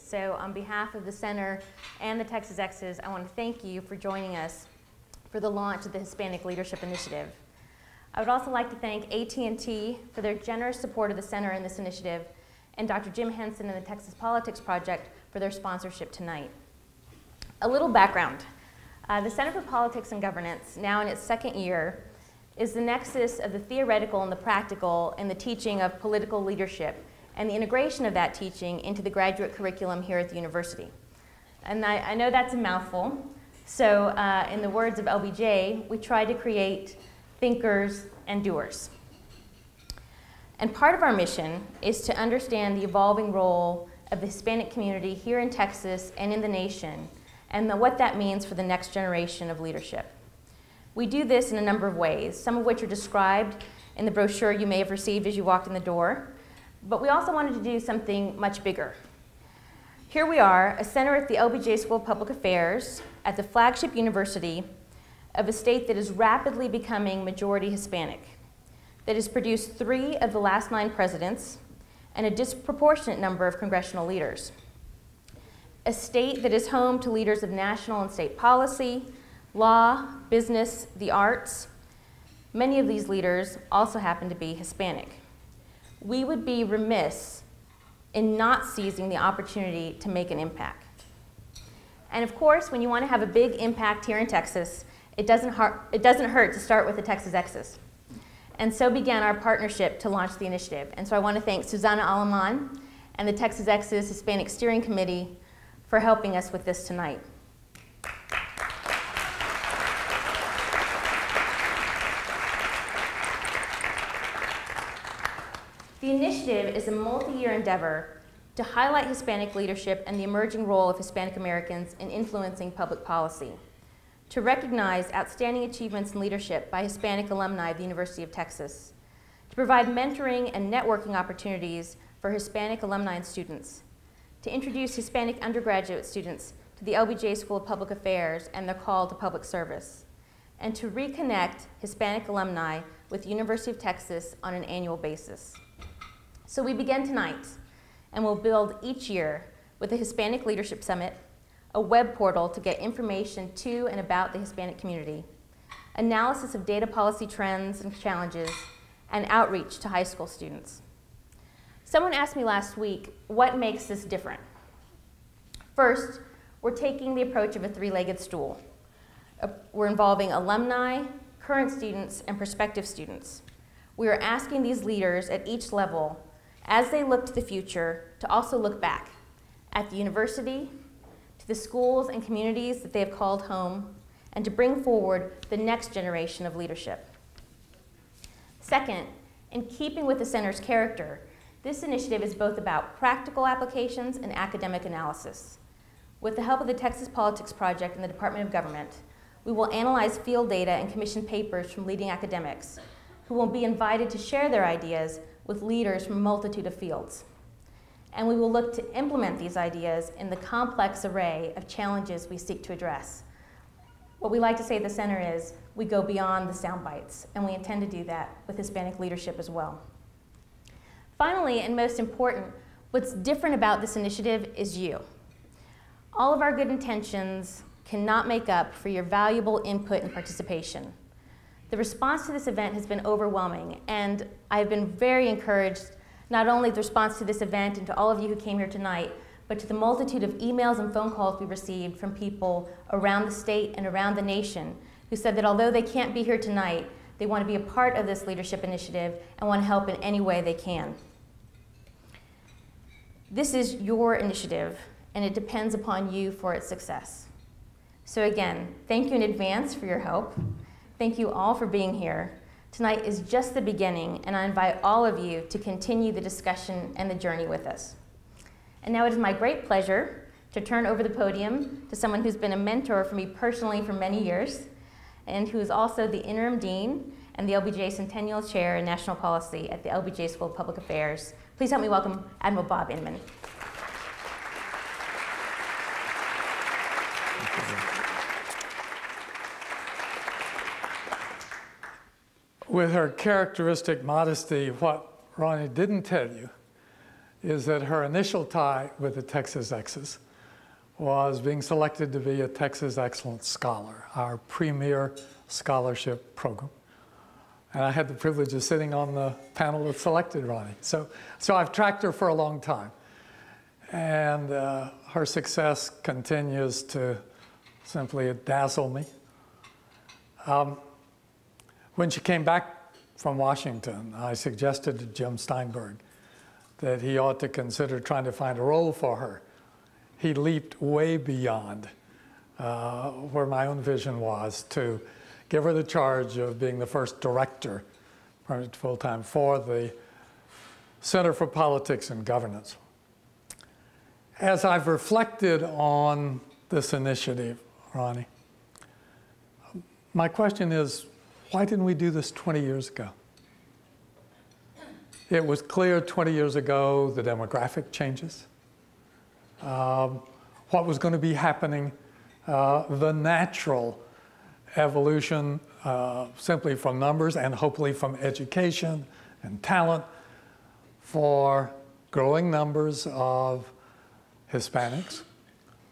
So on behalf of the Center and the Texas Exes, I want to thank you for joining us for the launch of the Hispanic Leadership Initiative. I would also like to thank AT&T for their generous support of the Center in this initiative and Dr. Jim Henson and the Texas Politics Project for their sponsorship tonight. A little background. Uh, the Center for Politics and Governance, now in its second year, is the nexus of the theoretical and the practical in the teaching of political leadership and the integration of that teaching into the graduate curriculum here at the university. And I, I know that's a mouthful, so uh, in the words of LBJ, we try to create thinkers and doers. And part of our mission is to understand the evolving role of the Hispanic community here in Texas and in the nation, and the, what that means for the next generation of leadership. We do this in a number of ways, some of which are described in the brochure you may have received as you walked in the door, but we also wanted to do something much bigger. Here we are, a center at the LBJ School of Public Affairs at the flagship university of a state that is rapidly becoming majority Hispanic, that has produced three of the last nine presidents and a disproportionate number of congressional leaders. A state that is home to leaders of national and state policy, law, business, the arts. Many of these leaders also happen to be Hispanic. We would be remiss in not seizing the opportunity to make an impact. And of course, when you want to have a big impact here in Texas, it doesn't, it doesn't hurt to start with the Texas Exes. And so began our partnership to launch the initiative. And so I want to thank Susana Alaman and the Texas Exes Hispanic Steering Committee for helping us with this tonight. The initiative is a multi-year endeavor to highlight Hispanic leadership and the emerging role of Hispanic Americans in influencing public policy, to recognize outstanding achievements in leadership by Hispanic alumni of the University of Texas, to provide mentoring and networking opportunities for Hispanic alumni and students, to introduce Hispanic undergraduate students to the LBJ School of Public Affairs and their call to public service, and to reconnect Hispanic alumni with the University of Texas on an annual basis. So we begin tonight, and we'll build each year with the Hispanic Leadership Summit, a web portal to get information to and about the Hispanic community, analysis of data policy trends and challenges, and outreach to high school students. Someone asked me last week, what makes this different? First, we're taking the approach of a three-legged stool. Uh, we're involving alumni, current students, and prospective students. We are asking these leaders at each level as they look to the future, to also look back at the university, to the schools and communities that they have called home, and to bring forward the next generation of leadership. Second, in keeping with the center's character, this initiative is both about practical applications and academic analysis. With the help of the Texas Politics Project and the Department of Government, we will analyze field data and commission papers from leading academics who will be invited to share their ideas with leaders from a multitude of fields. And we will look to implement these ideas in the complex array of challenges we seek to address. What we like to say at the center is we go beyond the sound bites, and we intend to do that with Hispanic leadership as well. Finally, and most important, what's different about this initiative is you. All of our good intentions cannot make up for your valuable input and participation. The response to this event has been overwhelming, and I've been very encouraged not only the response to this event and to all of you who came here tonight, but to the multitude of emails and phone calls we received from people around the state and around the nation who said that although they can't be here tonight, they want to be a part of this leadership initiative and want to help in any way they can. This is your initiative, and it depends upon you for its success. So again, thank you in advance for your help. Thank you all for being here. Tonight is just the beginning, and I invite all of you to continue the discussion and the journey with us. And now it is my great pleasure to turn over the podium to someone who's been a mentor for me personally for many years, and who is also the interim dean and the LBJ Centennial Chair in National Policy at the LBJ School of Public Affairs. Please help me welcome Admiral Bob Inman. With her characteristic modesty, what Ronnie didn't tell you is that her initial tie with the Texas Exes was being selected to be a Texas Excellence Scholar, our premier scholarship program. And I had the privilege of sitting on the panel that selected Ronnie. So, so I've tracked her for a long time. And uh, her success continues to simply dazzle me. Um, when she came back from Washington, I suggested to Jim Steinberg that he ought to consider trying to find a role for her. He leaped way beyond uh, where my own vision was to give her the charge of being the first director, full time, for the Center for Politics and Governance. As I've reflected on this initiative, Ronnie, my question is why didn't we do this 20 years ago? It was clear 20 years ago the demographic changes, um, what was going to be happening, uh, the natural evolution uh, simply from numbers and hopefully from education and talent for growing numbers of Hispanics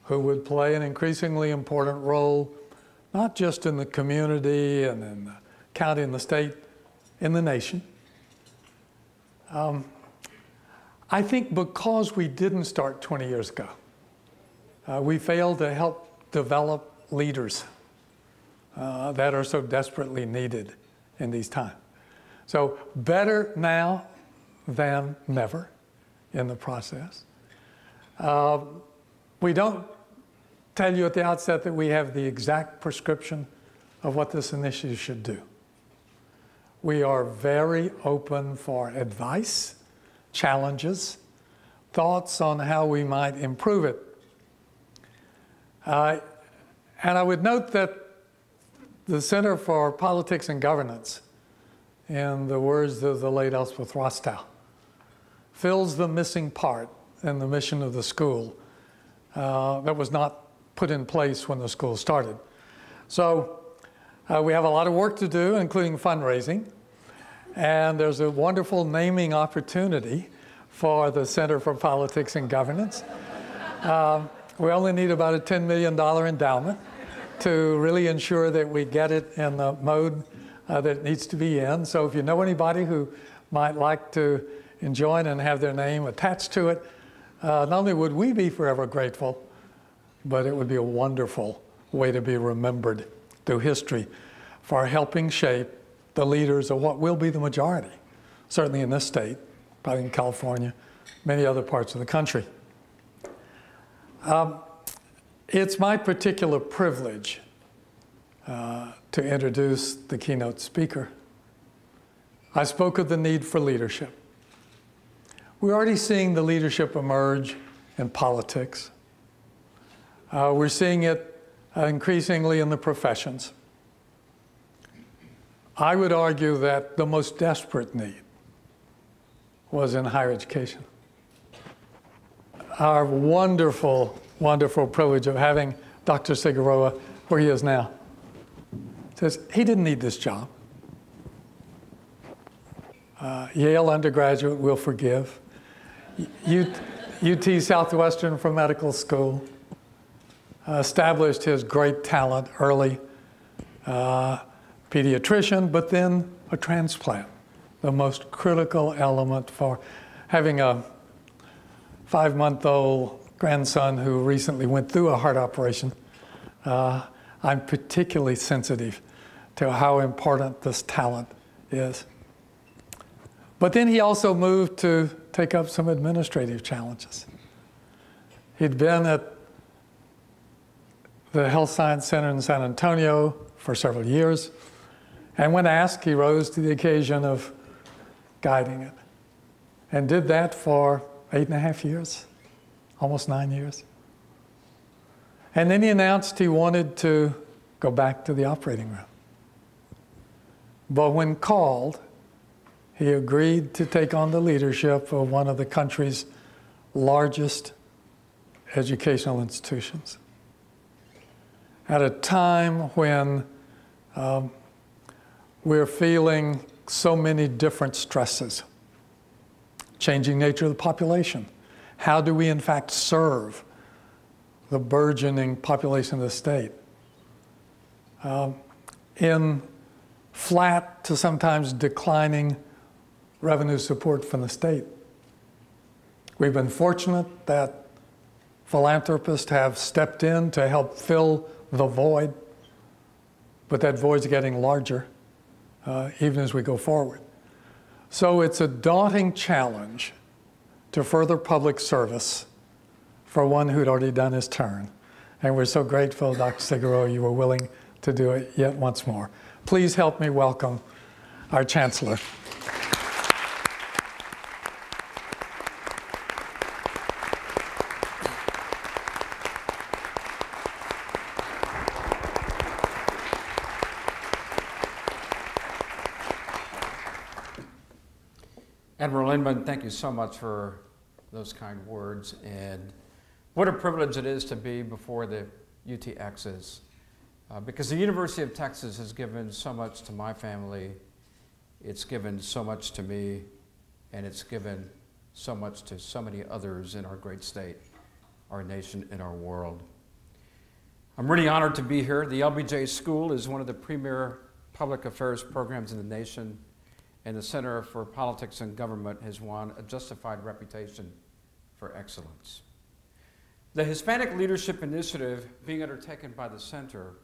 who would play an increasingly important role, not just in the community and in the county in the state, in the nation. Um, I think because we didn't start 20 years ago, uh, we failed to help develop leaders uh, that are so desperately needed in these times. So, better now than never in the process. Uh, we don't tell you at the outset that we have the exact prescription of what this initiative should do. We are very open for advice, challenges, thoughts on how we might improve it. Uh, and I would note that the Center for Politics and Governance, in the words of the late Elspeth Rostow, fills the missing part in the mission of the school uh, that was not put in place when the school started. So uh, we have a lot of work to do, including fundraising. And there's a wonderful naming opportunity for the Center for Politics and Governance. Um, we only need about a $10 million endowment to really ensure that we get it in the mode uh, that it needs to be in. So if you know anybody who might like to join and have their name attached to it, uh, not only would we be forever grateful, but it would be a wonderful way to be remembered through history for helping shape the leaders of what will be the majority, certainly in this state, probably in California, many other parts of the country. Um, it's my particular privilege uh, to introduce the keynote speaker. I spoke of the need for leadership. We're already seeing the leadership emerge in politics. Uh, we're seeing it increasingly in the professions. I would argue that the most desperate need was in higher education. Our wonderful wonderful privilege of having Dr. Cigarroa where he is now. Says he didn't need this job. Uh, Yale undergraduate will forgive. UT Southwestern for medical school. Uh, established his great talent early. Uh, pediatrician, but then a transplant, the most critical element for having a five month old grandson who recently went through a heart operation, uh, I'm particularly sensitive to how important this talent is. But then he also moved to take up some administrative challenges. He'd been at the Health Science Center in San Antonio for several years, and when asked, he rose to the occasion of guiding it and did that for eight and a half years almost nine years. And then he announced he wanted to go back to the operating room. But when called, he agreed to take on the leadership of one of the country's largest educational institutions. At a time when um, we're feeling so many different stresses changing nature of the population. How do we, in fact, serve the burgeoning population of the state? Um, in flat to sometimes declining revenue support from the state. We've been fortunate that philanthropists have stepped in to help fill the void, but that void's getting larger uh, even as we go forward. So it's a daunting challenge to further public service for one who'd already done his turn. And we're so grateful, Dr. Cigarroa, you were willing to do it yet once more. Please help me welcome our Chancellor. Inman, thank you so much for those kind words. And what a privilege it is to be before the UTXs. Uh, because the University of Texas has given so much to my family, it's given so much to me, and it's given so much to so many others in our great state, our nation, and our world. I'm really honored to be here. The LBJ School is one of the premier public affairs programs in the nation and the Center for Politics and Government has won a justified reputation for excellence. The Hispanic Leadership Initiative, being undertaken by the Center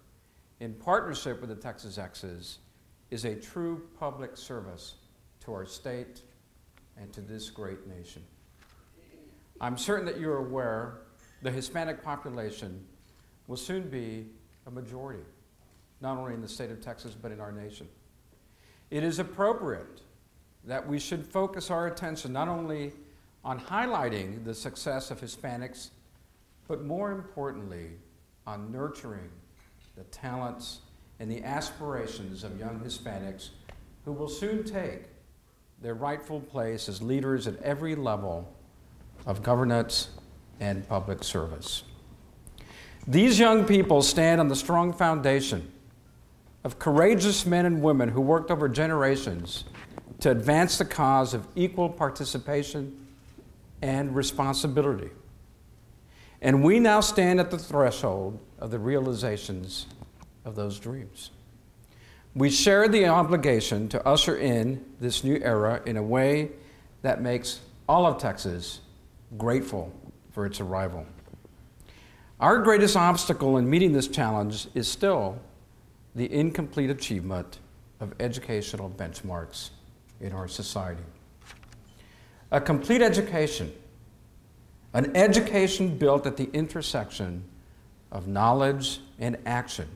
in partnership with the Texas Exes, is a true public service to our state and to this great nation. I'm certain that you're aware the Hispanic population will soon be a majority, not only in the state of Texas, but in our nation. It is appropriate that we should focus our attention not only on highlighting the success of Hispanics, but more importantly, on nurturing the talents and the aspirations of young Hispanics who will soon take their rightful place as leaders at every level of governance and public service. These young people stand on the strong foundation of courageous men and women who worked over generations to advance the cause of equal participation and responsibility. And we now stand at the threshold of the realizations of those dreams. We share the obligation to usher in this new era in a way that makes all of Texas grateful for its arrival. Our greatest obstacle in meeting this challenge is still the incomplete achievement of educational benchmarks in our society. A complete education, an education built at the intersection of knowledge and action,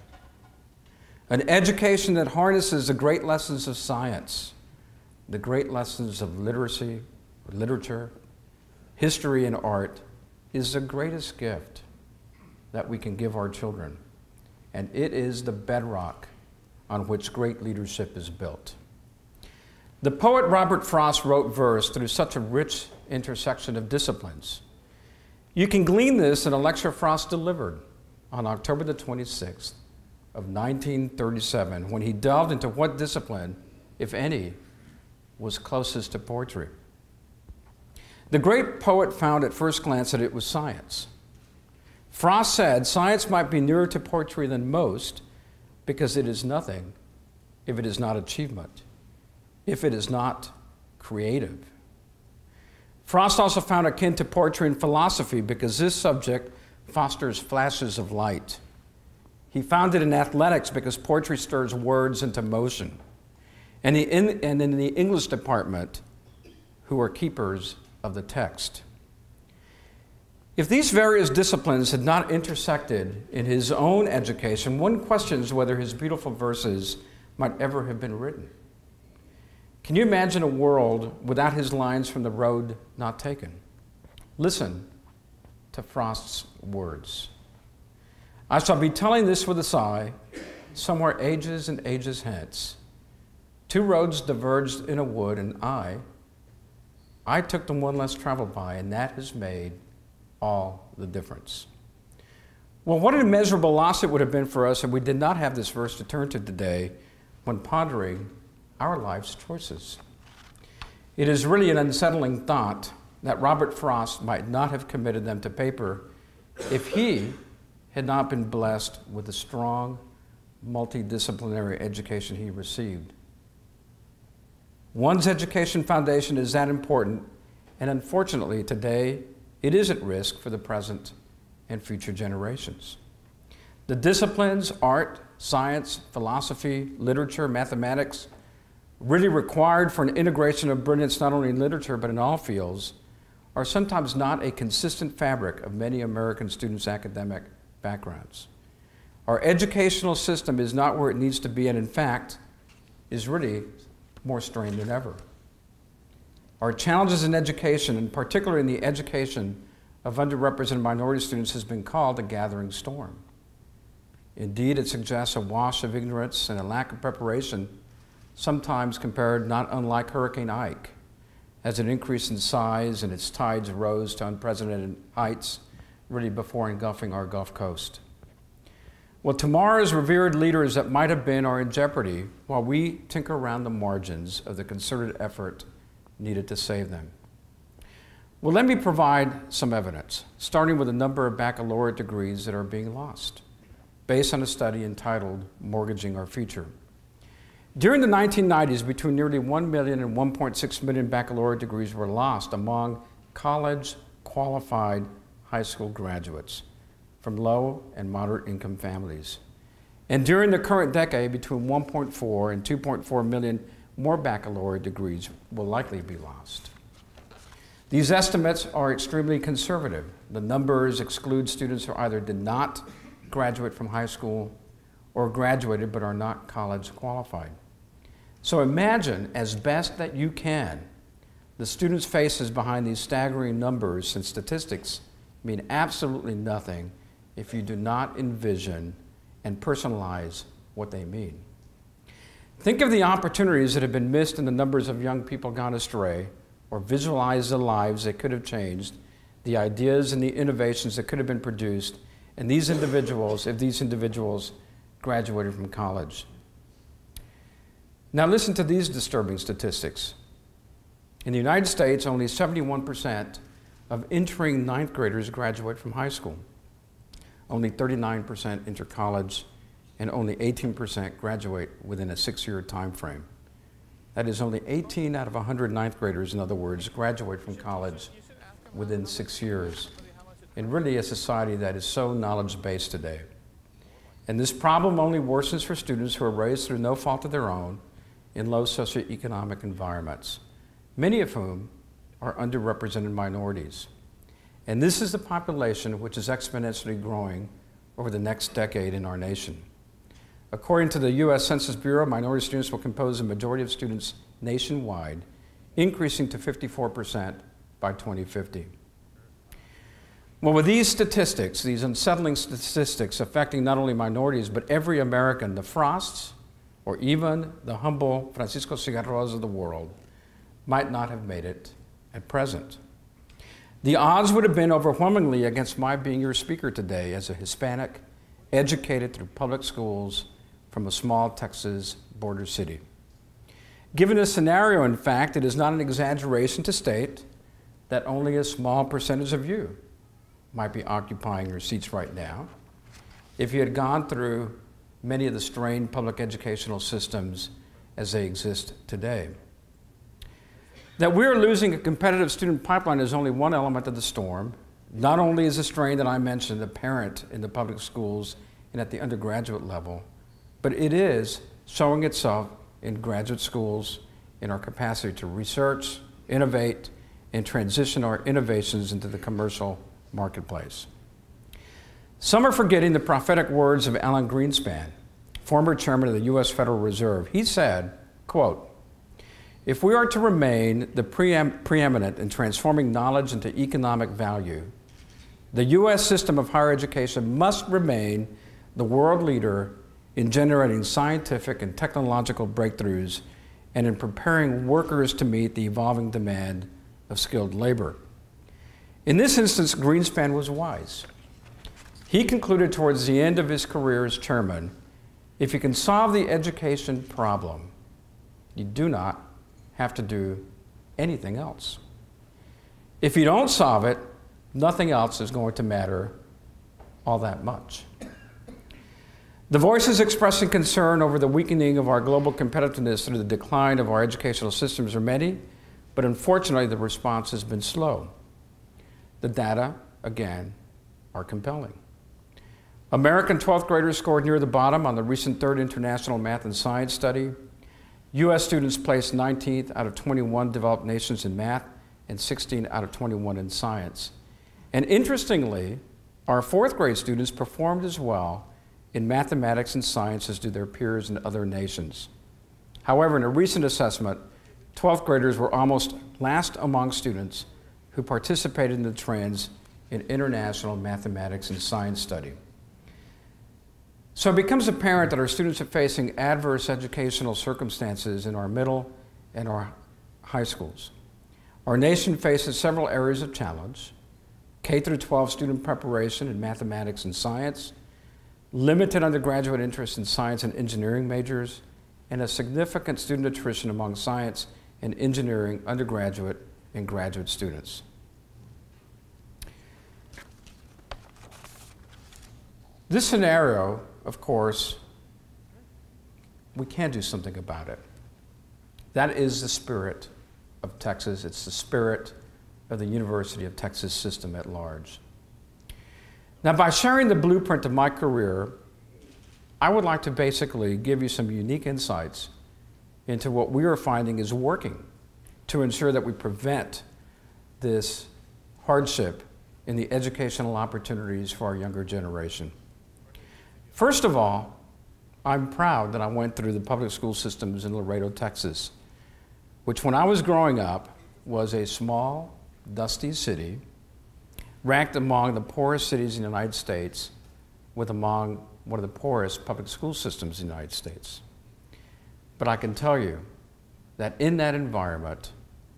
an education that harnesses the great lessons of science, the great lessons of literacy, literature, history, and art, is the greatest gift that we can give our children and it is the bedrock on which great leadership is built. The poet Robert Frost wrote verse through such a rich intersection of disciplines. You can glean this in a lecture Frost delivered on October the 26th of 1937 when he delved into what discipline, if any, was closest to poetry. The great poet found at first glance that it was science. Frost said, Science might be nearer to poetry than most because it is nothing if it is not achievement, if it is not creative. Frost also found akin to poetry and philosophy because this subject fosters flashes of light. He found it in athletics because poetry stirs words into motion. And, in, and in the English department, who are keepers of the text. If these various disciplines had not intersected in his own education, one questions whether his beautiful verses might ever have been written. Can you imagine a world without his lines from the road not taken? Listen to Frost's words. I shall be telling this with a sigh, somewhere ages and ages hence. Two roads diverged in a wood, and I, I took the one less traveled by, and that has made all the difference. Well, what an immeasurable loss it would have been for us if we did not have this verse to turn to today when pondering our life's choices. It is really an unsettling thought that Robert Frost might not have committed them to paper if he had not been blessed with the strong, multidisciplinary education he received. One's education foundation is that important, and unfortunately, today, it is at risk for the present and future generations. The disciplines, art, science, philosophy, literature, mathematics, really required for an integration of brilliance not only in literature but in all fields, are sometimes not a consistent fabric of many American students' academic backgrounds. Our educational system is not where it needs to be, and in fact, is really more strained than ever. Our challenges in education, and particularly in the education of underrepresented minority students, has been called a gathering storm. Indeed, it suggests a wash of ignorance and a lack of preparation, sometimes compared not unlike Hurricane Ike, as it increased in size and its tides rose to unprecedented heights, really before engulfing our Gulf Coast. Well, tomorrow's revered leaders that might have been are in jeopardy while we tinker around the margins of the concerted effort needed to save them. Well, let me provide some evidence, starting with the number of baccalaureate degrees that are being lost, based on a study entitled Mortgaging Our Future. During the 1990s, between nearly 1 million and 1.6 million baccalaureate degrees were lost among college qualified high school graduates from low and moderate income families. And during the current decade, between 1.4 and 2.4 million more baccalaureate degrees will likely be lost. These estimates are extremely conservative. The numbers exclude students who either did not graduate from high school or graduated but are not college qualified. So imagine, as best that you can, the students' faces behind these staggering numbers and statistics mean absolutely nothing if you do not envision and personalize what they mean. Think of the opportunities that have been missed and the numbers of young people gone astray, or visualize the lives that could have changed, the ideas and the innovations that could have been produced, and these individuals, if these individuals graduated from college. Now, listen to these disturbing statistics. In the United States, only 71% of entering ninth graders graduate from high school only 39% enter college, and only 18% graduate within a six-year time frame. That is only 18 out of 100 ninth graders, in other words, graduate from college within six years. In really a society that is so knowledge-based today. And this problem only worsens for students who are raised through no fault of their own in low socioeconomic environments, many of whom are underrepresented minorities. And this is the population which is exponentially growing over the next decade in our nation. According to the U.S. Census Bureau, minority students will compose the majority of students nationwide, increasing to 54% by 2050. Well, with these statistics, these unsettling statistics affecting not only minorities, but every American, the Frosts, or even the humble Francisco Cigarroas of the world, might not have made it at present. The odds would have been overwhelmingly against my being your speaker today as a Hispanic, educated through public schools from a small Texas border city. Given this scenario, in fact, it is not an exaggeration to state that only a small percentage of you might be occupying your seats right now if you had gone through many of the strained public educational systems as they exist today. That we're losing a competitive student pipeline is only one element of the storm. Not only is the strain that I mentioned apparent in the public schools and at the undergraduate level, but it is showing itself in graduate schools in our capacity to research, innovate, and transition our innovations into the commercial marketplace. Some are forgetting the prophetic words of Alan Greenspan, former chairman of the U.S. Federal Reserve. He said, quote, if we are to remain the preem preeminent in transforming knowledge into economic value, the U.S. system of higher education must remain the world leader in generating scientific and technological breakthroughs and in preparing workers to meet the evolving demand of skilled labor. In this instance, Greenspan was wise. He concluded towards the end of his career as chairman if you can solve the education problem, you do not have to do anything else. If you don't solve it, nothing else is going to matter all that much. The voices expressing concern over the weakening of our global competitiveness through the decline of our educational systems are many, but unfortunately the response has been slow. The data, again, are compelling. American 12th graders scored near the bottom on the recent third international math and science study. U.S. students placed 19th out of 21 developed nations in math and 16 out of 21 in science. And interestingly, our fourth grade students performed as well in mathematics and science as do their peers in other nations. However, in a recent assessment, 12th graders were almost last among students who participated in the trends in international mathematics and science study. So it becomes apparent that our students are facing adverse educational circumstances in our middle and our high schools. Our nation faces several areas of challenge, K through 12 student preparation in mathematics and science, limited undergraduate interest in science and engineering majors, and a significant student attrition among science and engineering undergraduate and graduate students. This scenario, of course, we can do something about it. That is the spirit of Texas. It's the spirit of the University of Texas system at large. Now, by sharing the blueprint of my career, I would like to basically give you some unique insights into what we are finding is working to ensure that we prevent this hardship in the educational opportunities for our younger generation. First of all, I'm proud that I went through the public school systems in Laredo, Texas, which when I was growing up was a small, dusty city ranked among the poorest cities in the United States with among one of the poorest public school systems in the United States. But I can tell you that in that environment,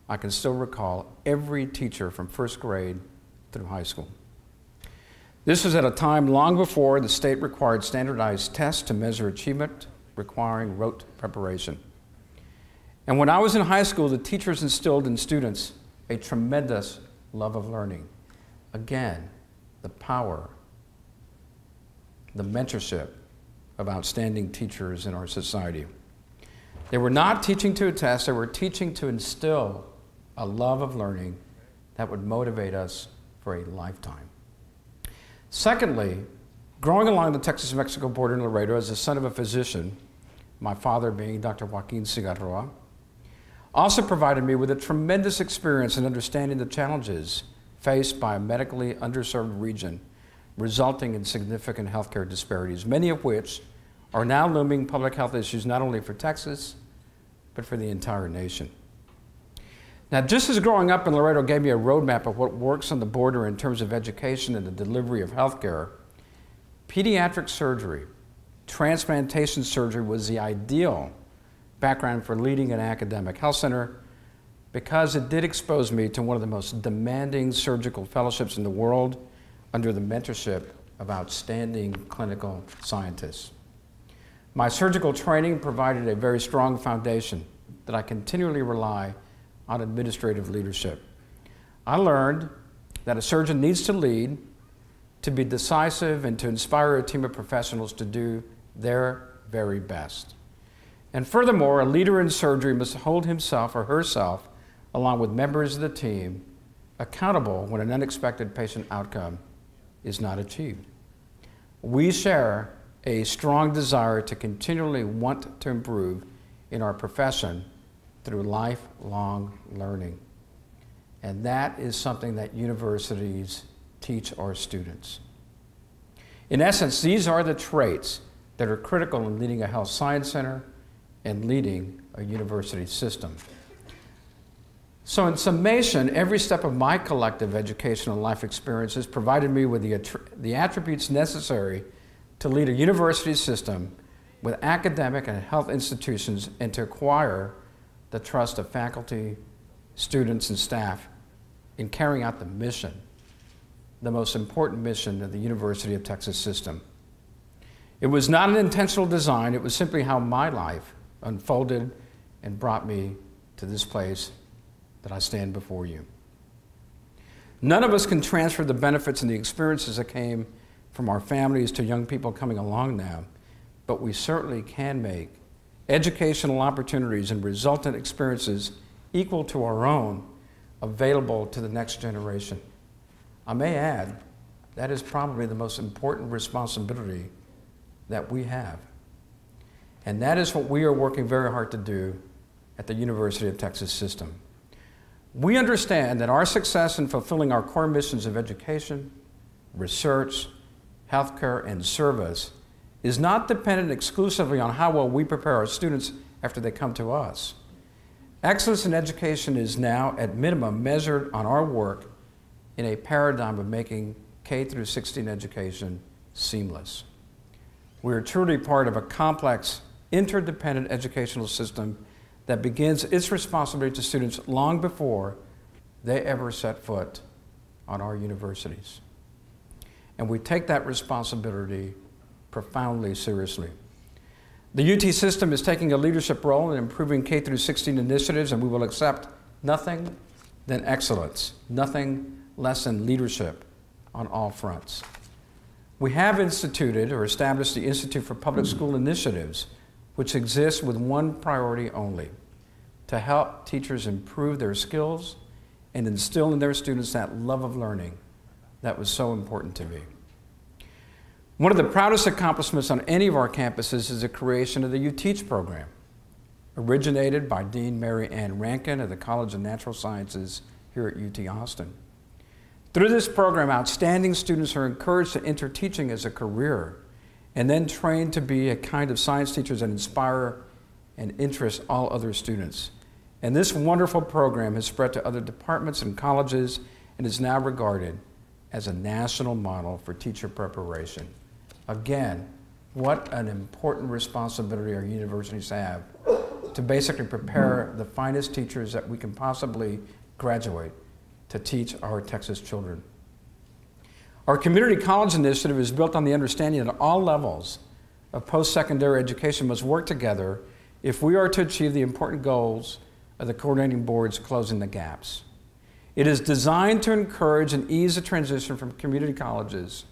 I can still recall every teacher from first grade through high school. This was at a time long before the state required standardized tests to measure achievement, requiring rote preparation. And when I was in high school, the teachers instilled in students a tremendous love of learning. Again, the power, the mentorship of outstanding teachers in our society. They were not teaching to a test, they were teaching to instill a love of learning that would motivate us for a lifetime. Secondly, growing along the Texas Mexico border in Laredo as the son of a physician, my father being Dr. Joaquin Cigarroa, also provided me with a tremendous experience in understanding the challenges faced by a medically underserved region, resulting in significant healthcare disparities, many of which are now looming public health issues not only for Texas, but for the entire nation. Now, just as growing up in Laredo gave me a roadmap of what works on the border in terms of education and the delivery of healthcare, pediatric surgery, transplantation surgery was the ideal background for leading an academic health center because it did expose me to one of the most demanding surgical fellowships in the world under the mentorship of outstanding clinical scientists. My surgical training provided a very strong foundation that I continually rely on administrative leadership. I learned that a surgeon needs to lead, to be decisive, and to inspire a team of professionals to do their very best. And furthermore, a leader in surgery must hold himself or herself along with members of the team, accountable when an unexpected patient outcome is not achieved. We share a strong desire to continually want to improve in our profession through lifelong learning. And that is something that universities teach our students. In essence, these are the traits that are critical in leading a health science center and leading a university system. So, in summation, every step of my collective educational life experiences provided me with the, the attributes necessary to lead a university system with academic and health institutions and to acquire the trust of faculty, students, and staff in carrying out the mission, the most important mission of the University of Texas system. It was not an intentional design, it was simply how my life unfolded and brought me to this place that I stand before you. None of us can transfer the benefits and the experiences that came from our families to young people coming along now, but we certainly can make educational opportunities and resultant experiences equal to our own available to the next generation. I may add, that is probably the most important responsibility that we have. And that is what we are working very hard to do at the University of Texas System. We understand that our success in fulfilling our core missions of education, research, healthcare, and service is not dependent exclusively on how well we prepare our students after they come to us. Excellence in education is now, at minimum, measured on our work in a paradigm of making K through 16 education seamless. We are truly part of a complex, interdependent educational system that begins its responsibility to students long before they ever set foot on our universities. And we take that responsibility profoundly seriously. The UT system is taking a leadership role in improving K through 16 initiatives, and we will accept nothing than excellence, nothing less than leadership on all fronts. We have instituted or established the Institute for Public School Initiatives, which exists with one priority only to help teachers improve their skills and instill in their students that love of learning that was so important to me. One of the proudest accomplishments on any of our campuses is the creation of the UTeach program, originated by Dean Mary Ann Rankin of the College of Natural Sciences here at UT Austin. Through this program, outstanding students are encouraged to enter teaching as a career and then trained to be a kind of science teachers that inspire and interest all other students. And this wonderful program has spread to other departments and colleges and is now regarded as a national model for teacher preparation. Again, what an important responsibility our universities have to basically prepare the finest teachers that we can possibly graduate to teach our Texas children. Our community college initiative is built on the understanding that all levels of post secondary education must work together if we are to achieve the important goals of the coordinating boards closing the gaps. It is designed to encourage and ease the transition from community colleges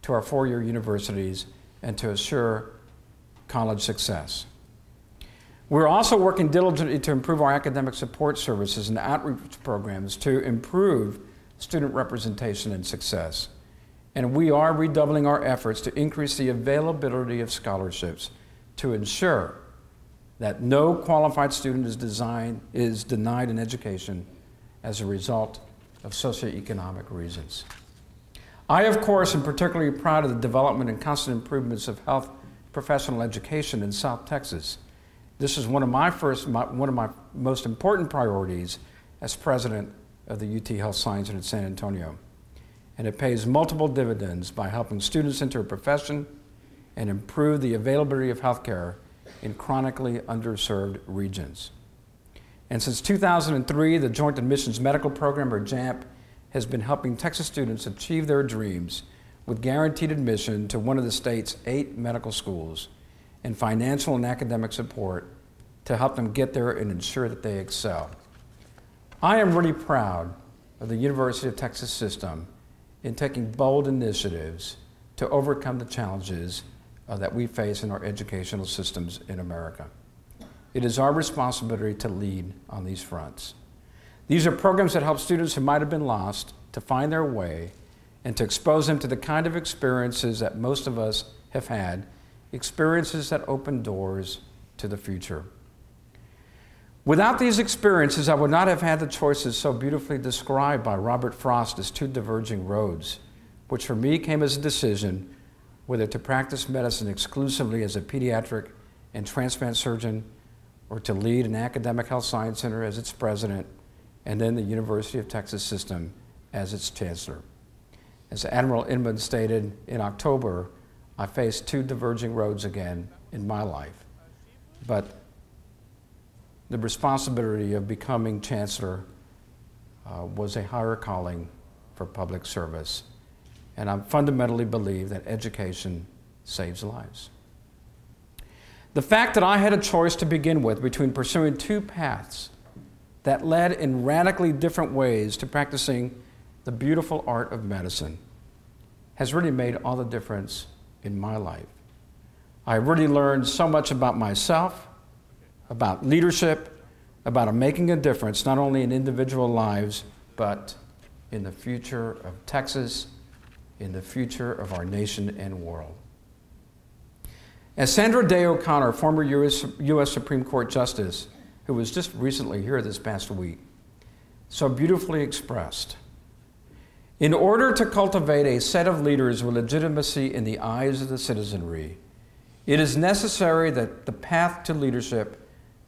to our four year universities and to assure college success. We're also working diligently to improve our academic support services and outreach programs to improve student representation and success. And we are redoubling our efforts to increase the availability of scholarships to ensure that no qualified student is, designed, is denied an education as a result of socioeconomic reasons. I, of course, am particularly proud of the development and constant improvements of health professional education in South Texas. This is one of my first, my, one of my most important priorities as president of the UT Health Science in San Antonio. And it pays multiple dividends by helping students enter a profession and improve the availability of health care in chronically underserved regions. And since 2003, the Joint Admissions Medical Program, or JAMP, has been helping Texas students achieve their dreams with guaranteed admission to one of the state's eight medical schools and financial and academic support to help them get there and ensure that they excel. I am really proud of the University of Texas system in taking bold initiatives to overcome the challenges uh, that we face in our educational systems in America. It is our responsibility to lead on these fronts. These are programs that help students who might have been lost to find their way and to expose them to the kind of experiences that most of us have had experiences that open doors to the future. Without these experiences, I would not have had the choices so beautifully described by Robert Frost as two diverging roads, which for me came as a decision whether to practice medicine exclusively as a pediatric and transplant surgeon or to lead an academic health science center as its president and then the University of Texas system as its chancellor. As Admiral Inman stated in October, I faced two diverging roads again in my life. But the responsibility of becoming chancellor uh, was a higher calling for public service. And I fundamentally believe that education saves lives. The fact that I had a choice to begin with between pursuing two paths that led in radically different ways to practicing the beautiful art of medicine has really made all the difference in my life. I really learned so much about myself, about leadership, about making a difference not only in individual lives, but in the future of Texas, in the future of our nation and world. As Sandra Day O'Connor, former US, US Supreme Court Justice, who was just recently here this past week, so beautifully expressed, in order to cultivate a set of leaders with legitimacy in the eyes of the citizenry, it is necessary that the path to leadership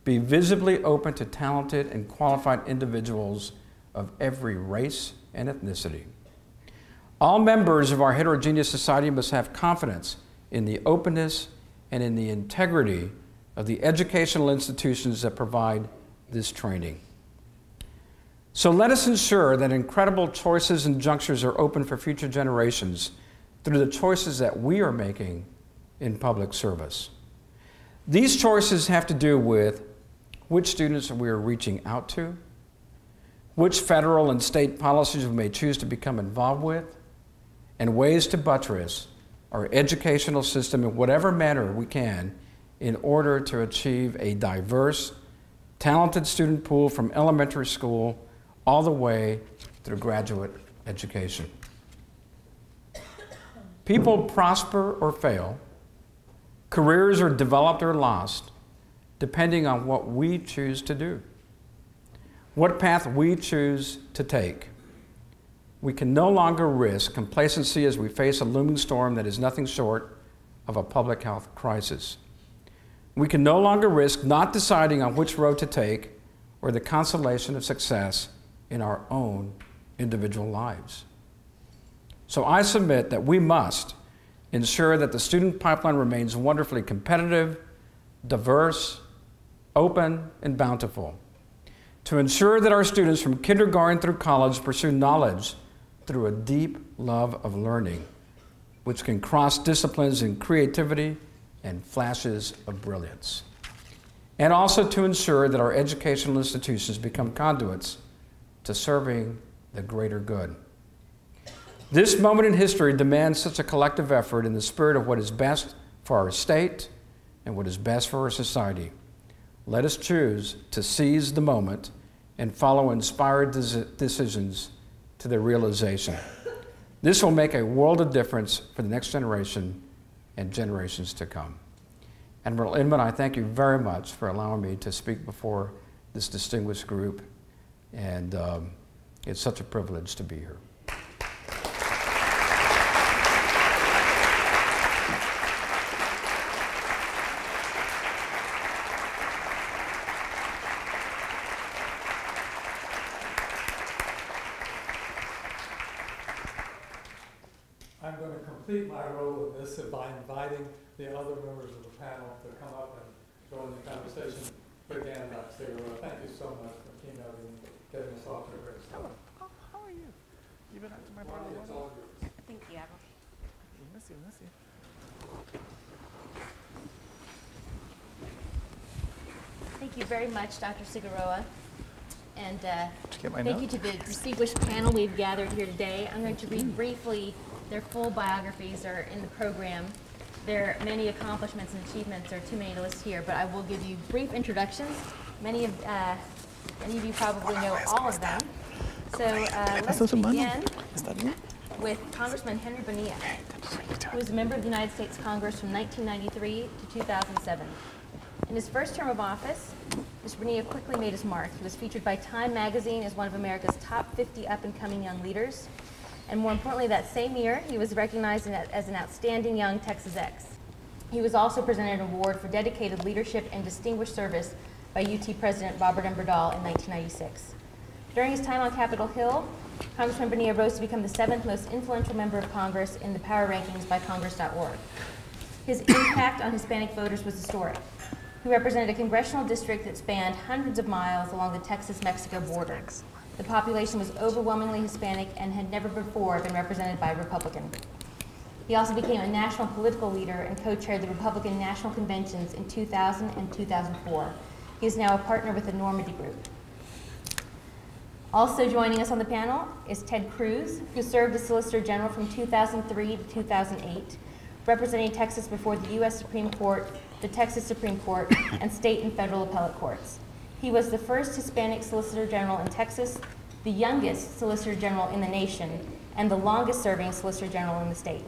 be visibly open to talented and qualified individuals of every race and ethnicity. All members of our heterogeneous society must have confidence in the openness and in the integrity of the educational institutions that provide this training. So let us ensure that incredible choices and junctures are open for future generations through the choices that we are making in public service. These choices have to do with which students we are reaching out to, which federal and state policies we may choose to become involved with, and ways to buttress our educational system in whatever manner we can in order to achieve a diverse, talented student pool from elementary school all the way through graduate education. People prosper or fail, careers are developed or lost, depending on what we choose to do, what path we choose to take. We can no longer risk complacency as we face a looming storm that is nothing short of a public health crisis. We can no longer risk not deciding on which road to take or the consolation of success in our own individual lives. So I submit that we must ensure that the student pipeline remains wonderfully competitive, diverse, open, and bountiful. To ensure that our students from kindergarten through college pursue knowledge through a deep love of learning, which can cross disciplines in creativity and flashes of brilliance. And also to ensure that our educational institutions become conduits to serving the greater good. This moment in history demands such a collective effort in the spirit of what is best for our state and what is best for our society. Let us choose to seize the moment and follow inspired decisions to their realization. This will make a world of difference for the next generation and generations to come. Admiral Inman, I thank you very much for allowing me to speak before this distinguished group and um, it's such a privilege to be here. I'm going to complete my role in this by inviting the other members of the panel to come up and join the conversation. Again, Dr. thank you so much for keynoting getting us off to a great start. Oh, how are you? You've been out to my brother. It's all yours. Thank you, Admiral. Miss you, miss you. Thank you very much, Dr. Cigarroa. And uh, Did you get my thank note? you to the distinguished panel we've gathered here today. I'm going to read briefly, their full biographies are in the program. Their many accomplishments and achievements are too many to list here, but I will give you brief introductions. Many of, uh, many of you probably know all of them. So uh, let's begin with Congressman Henry Bonilla, who was a member of the United States Congress from 1993 to 2007. In his first term of office, Mr. Bonilla quickly made his mark. He was featured by Time magazine as one of America's top 50 up-and-coming young leaders. And more importantly, that same year, he was recognized as an outstanding young Texas Ex. He was also presented an award for dedicated leadership and distinguished service by UT President Robert M. Berdahl in 1996. During his time on Capitol Hill, Congressman Bonilla rose to become the seventh most influential member of Congress in the power rankings by Congress.org. His impact on Hispanic voters was historic. He represented a congressional district that spanned hundreds of miles along the Texas-Mexico border. The population was overwhelmingly Hispanic and had never before been represented by a Republican. He also became a national political leader and co-chaired the Republican National Conventions in 2000 and 2004. He is now a partner with the Normandy Group. Also joining us on the panel is Ted Cruz, who served as Solicitor General from 2003 to 2008, representing Texas before the U.S. Supreme Court, the Texas Supreme Court, and state and federal appellate courts. He was the first Hispanic Solicitor General in Texas, the youngest Solicitor General in the nation, and the longest serving Solicitor General in the state.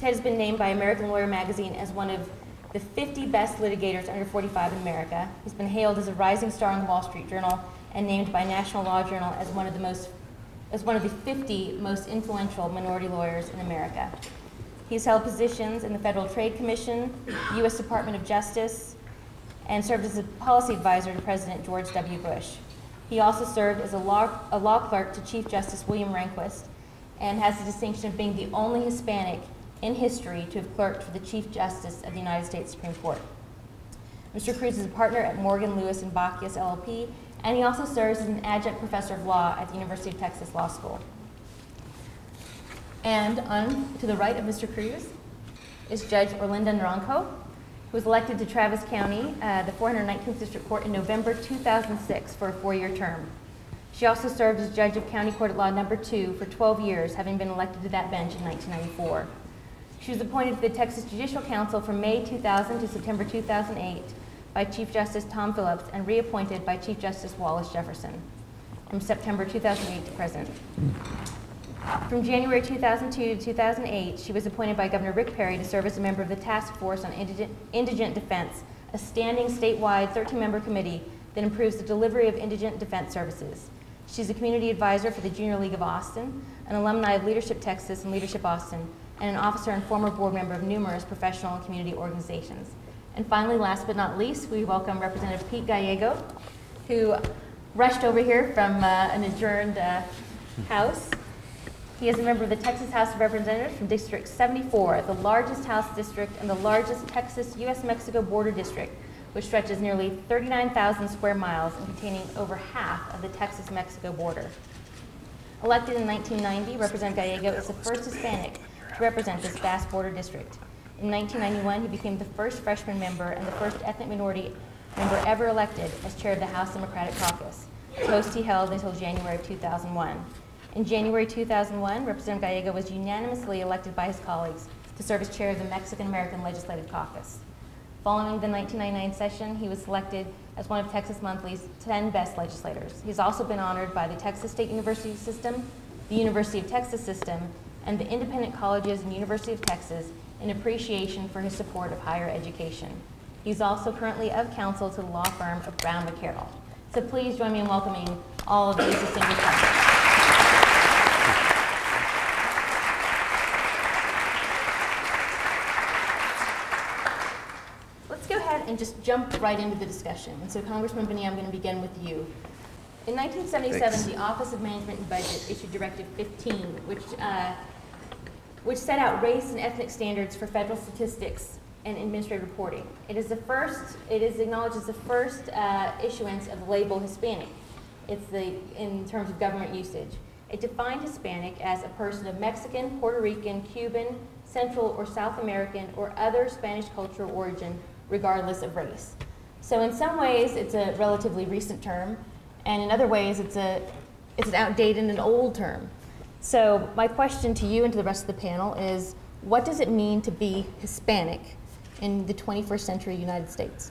Ted has been named by American Lawyer magazine as one of the 50 best litigators under 45 in America. He's been hailed as a rising star in the Wall Street Journal and named by National Law Journal as one of the most as one of the 50 most influential minority lawyers in America. He's held positions in the Federal Trade Commission, U.S. Department of Justice, and served as a policy advisor to President George W. Bush. He also served as a law, a law clerk to Chief Justice William Rehnquist and has the distinction of being the only Hispanic in history to have clerked for the Chief Justice of the United States Supreme Court. Mr. Cruz is a partner at Morgan, Lewis, and Bockius LLP, and he also serves as an adjunct professor of law at the University of Texas Law School. And on to the right of Mr. Cruz is Judge Orlinda Naranjo, who was elected to Travis County, uh, the 419th District Court in November 2006 for a four-year term. She also served as judge of County Court at Law Number 2 for 12 years, having been elected to that bench in 1994. She was appointed to the Texas Judicial Council from May 2000 to September 2008 by Chief Justice Tom Phillips and reappointed by Chief Justice Wallace Jefferson from September 2008 to present. From January 2002 to 2008, she was appointed by Governor Rick Perry to serve as a member of the Task Force on Indigent, Indigent Defense, a standing statewide 13-member committee that improves the delivery of indigent defense services. She's a community advisor for the Junior League of Austin, an alumni of Leadership Texas and Leadership Austin, and an officer and former board member of numerous professional and community organizations. And finally, last but not least, we welcome Representative Pete Gallego, who rushed over here from uh, an adjourned uh, house. He is a member of the Texas House of Representatives from District 74, the largest House district and the largest Texas U.S.-Mexico border district, which stretches nearly 39,000 square miles and containing over half of the Texas-Mexico border. Elected in 1990, Representative Gallego is the first Hispanic to represent this vast border district. In 1991, he became the first freshman member and the first ethnic minority member ever elected as chair of the House Democratic Caucus, a post he held until January of 2001. In January 2001, Representative Gallego was unanimously elected by his colleagues to serve as chair of the Mexican American Legislative Caucus. Following the 1999 session, he was selected as one of Texas Monthly's 10 best legislators. He's also been honored by the Texas State University System, the University of Texas System, and the independent colleges and University of Texas in appreciation for his support of higher education. He's also currently of counsel to the law firm of Brown McCarroll. So please join me in welcoming all of these distinguished guests. Let's go ahead and just jump right into the discussion. And so Congressman Benny, I'm going to begin with you. In 1977, Thanks. the Office of Management and Budget issued Directive 15, which, uh, which set out race and ethnic standards for federal statistics and administrative reporting. It is the first, it is acknowledged as the first uh, issuance of the label Hispanic. It's the, in terms of government usage. It defined Hispanic as a person of Mexican, Puerto Rican, Cuban, Central or South American, or other Spanish cultural origin, regardless of race. So in some ways, it's a relatively recent term, and in other ways, it's, a, it's an outdated and old term. So my question to you and to the rest of the panel is, what does it mean to be Hispanic in the 21st century United States?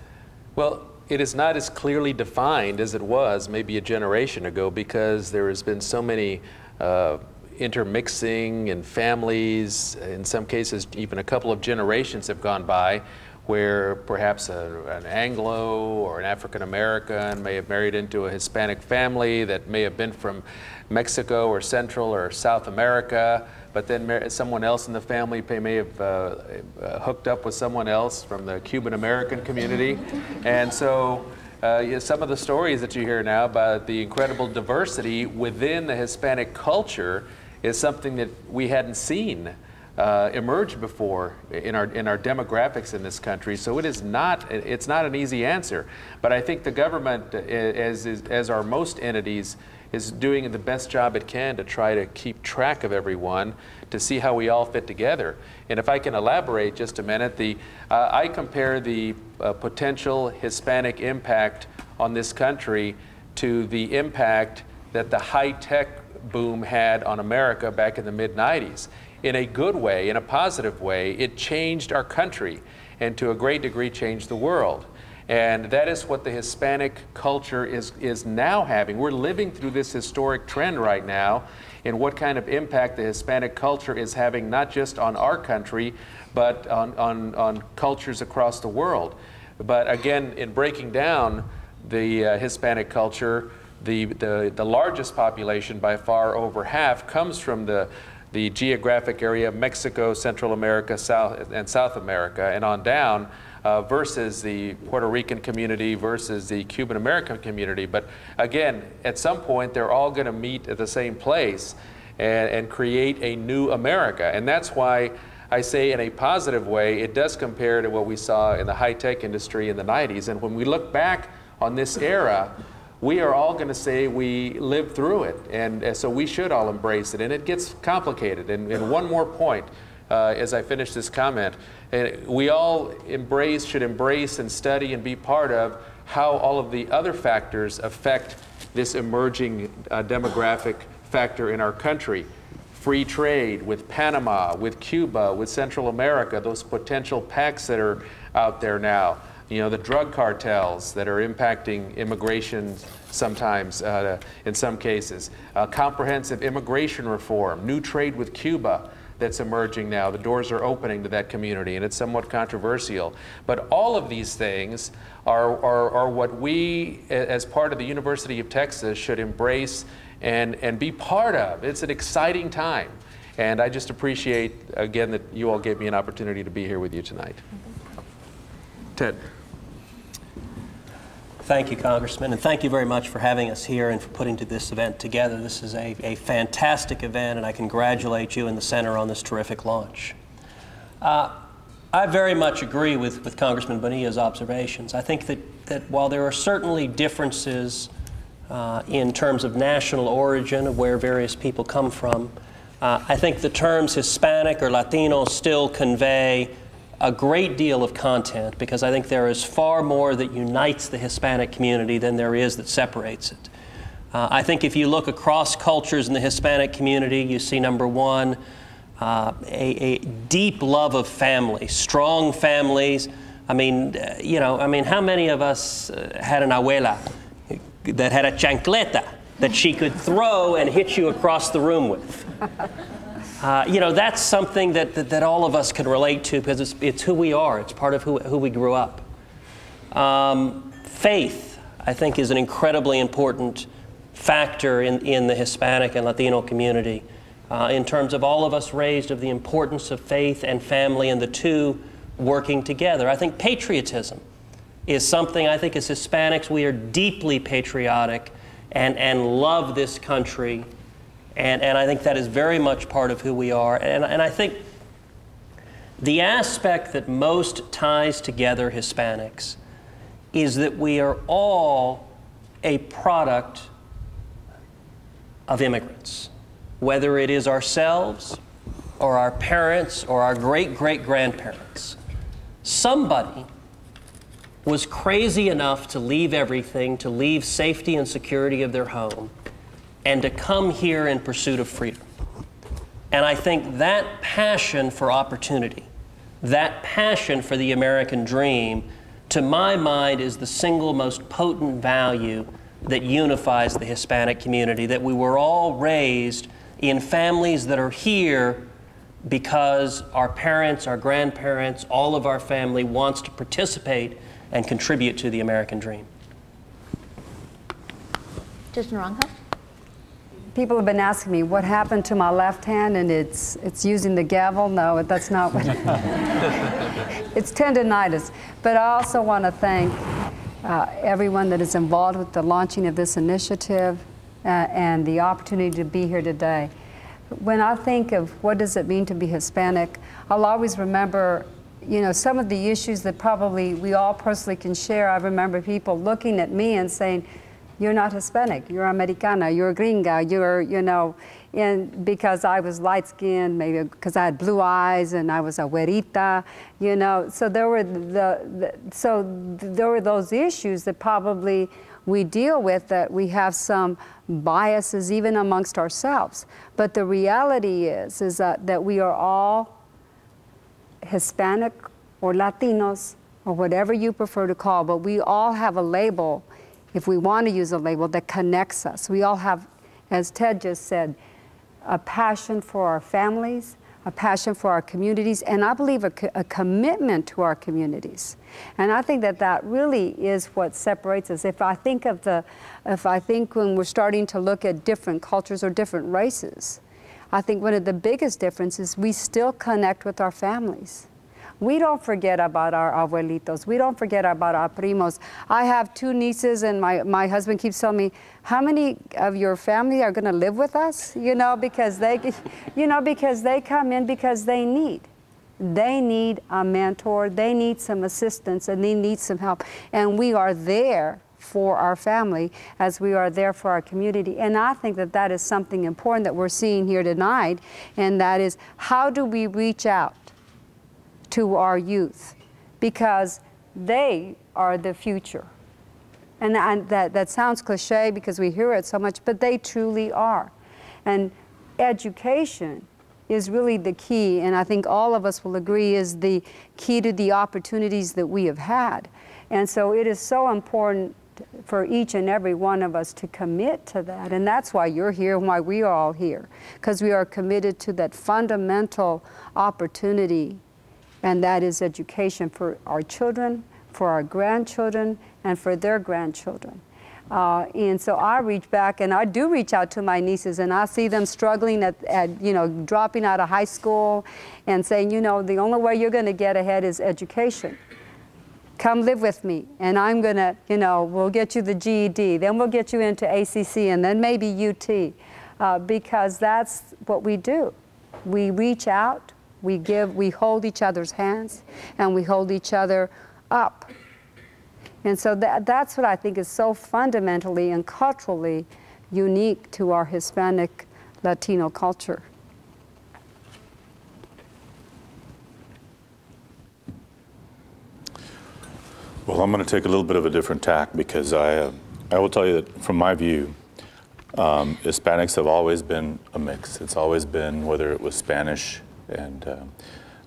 Well, it is not as clearly defined as it was maybe a generation ago because there has been so many uh, intermixing and families. In some cases, even a couple of generations have gone by where perhaps a, an Anglo or an African American may have married into a Hispanic family that may have been from Mexico or Central or South America, but then someone else in the family may, have uh, uh, hooked up with someone else from the Cuban American community. And so uh, yeah, some of the stories that you hear now about the incredible diversity within the Hispanic culture is something that we hadn't seen uh, emerge before in our in our demographics in this country. So it is not it's not an easy answer. But I think the government, as as, are most entities, is doing the best job it can to try to keep track of everyone to see how we all fit together. And if I can elaborate just a minute, the uh, I compare the uh, potential Hispanic impact on this country to the impact that the high tech boom had on America back in the mid 90s. In a good way, in a positive way, it changed our country and to a great degree changed the world. And that is what the Hispanic culture is, is now having. We're living through this historic trend right now in what kind of impact the Hispanic culture is having, not just on our country, but on, on, on cultures across the world. But again, in breaking down the uh, Hispanic culture, the, the, the largest population, by far over half, comes from the, the geographic area of Mexico, Central America, South, and South America, and on down. Uh, versus the Puerto Rican community versus the Cuban American community. But again, at some point, they're all going to meet at the same place and, and, create a new America. And that's why I say, in a positive way, it does compare to what we saw in the high tech industry in the 90s. And when we look back on this era, we are all going to say we lived through it. And uh, so we should all embrace it. And it gets complicated. And, and one more point uh, as I finish this comment. Uh, we all embrace, should embrace and study and be part of how all of the other factors affect this emerging uh, demographic factor in our country. Free trade with Panama, with Cuba, with Central America, those potential pacts that are out there now you know, the drug cartels that are impacting immigration sometimes, uh, in some cases, uh, comprehensive immigration reform, new trade with Cuba that's emerging now. The doors are opening to that community, and it's somewhat controversial. But all of these things are, are, are what we, as part of the University of Texas, should embrace and, and be part of. It's an exciting time. And I just appreciate, again, that you all gave me an opportunity to be here with you tonight. Ted. Thank you, Congressman, and thank you very much for having us here and for putting to this event together. This is a, a fantastic event, and I congratulate you and the Center on this terrific launch. Uh, I very much agree with, with Congressman Bonilla's observations. I think that, that while there are certainly differences uh, in terms of national origin of where various people come from, uh, I think the terms Hispanic or Latino still convey a great deal of content because I think there is far more that unites the Hispanic community than there is that separates it. Uh, I think if you look across cultures in the Hispanic community, you see number one, uh, a, a, deep love of family, strong families. I mean, uh, you know, I mean, how many of us uh, had an abuela that had a chancleta that she could throw and hit you across the room with? Uh, you know, that's something that, that, that, all of us can relate to because it's, it's who we are, it's part of who, who we grew up. Um, faith, I think, is an incredibly important factor in, in the Hispanic and Latino community uh, in terms of all of us raised of the importance of faith and family and the two working together. I think patriotism is something I think as Hispanics we are deeply patriotic and, and love this country and, and I think that is very much part of who we are. And, and I think the aspect that most ties together Hispanics is that we are all a product of immigrants, whether it is ourselves or our parents or our great great grandparents. Somebody was crazy enough to leave everything, to leave safety and security of their home and to come here in pursuit of freedom. And I think that passion for opportunity, that passion for the American dream, to my mind, is the single most potent value that unifies the Hispanic community. That we were all raised in families that are here because our parents, our grandparents, all of our family wants to participate and contribute to the American dream. Judge Naranjo? People have been asking me what happened to my left hand, and it's it's using the gavel. No, that's not what. it's tendonitis. But I also want to thank uh, everyone that is involved with the launching of this initiative uh, and the opportunity to be here today. When I think of what does it mean to be Hispanic, I'll always remember you know, some of the issues that probably we all personally can share. I remember people looking at me and saying, you're not Hispanic, you're Americana, you're gringa, you're, you know, and because I was light skinned, maybe because I had blue eyes and I was a güerita, you know, so there were the, the, so there were those issues that probably we deal with that we have some biases even amongst ourselves. But the reality is, is that, that we are all Hispanic or Latinos or whatever you prefer to call, but we all have a label, if we want to use a label, that connects us. We all have, as Ted just said, a passion for our families, a passion for our communities, and I believe a, co- a, commitment to our communities. And I think that that really is what separates us. If I think of the, if I think when we're starting to look at different cultures or different races, I think one of the biggest differences we still connect with our families. We don't forget about our abuelitos. We don't forget about our primos. I have two nieces, and my, my husband keeps telling me, how many of your family are going to live with us? You know, because they, you know, because they come in because they need. They need a mentor. They need some assistance, and they need some help. And we are there for our family as we are there for our community. And I think that that is something important that we're seeing here tonight, and that is how do we reach out to our youth because they are the future. And that, that, that sounds cliche because we hear it so much, but they truly are. And education is really the key, and I think all of us will agree is the key to the opportunities that we have had. And so it is so important for each and every one of us to commit to that. And that's why you're here and why we are all here, because we are committed to that fundamental opportunity and that is education for our children, for our grandchildren, and for their grandchildren. Uh, and so I reach back and I do reach out to my nieces and I see them struggling at, at, you know, dropping out of high school and saying, you know, the only way you're going to get ahead is education. Come live with me and I'm going to, you know, we'll get you the GED, then we'll get you into ACC and then maybe UT uh, because that's what we do. We reach out, we give, we hold each other's hands and we hold each other up. And so that, that's what I think is so fundamentally and culturally unique to our Hispanic Latino culture. Well, I'm going to take a little bit of a different tack because I, uh, I will tell you that from my view, um, Hispanics have always been a mix. It's always been whether it was Spanish and uh,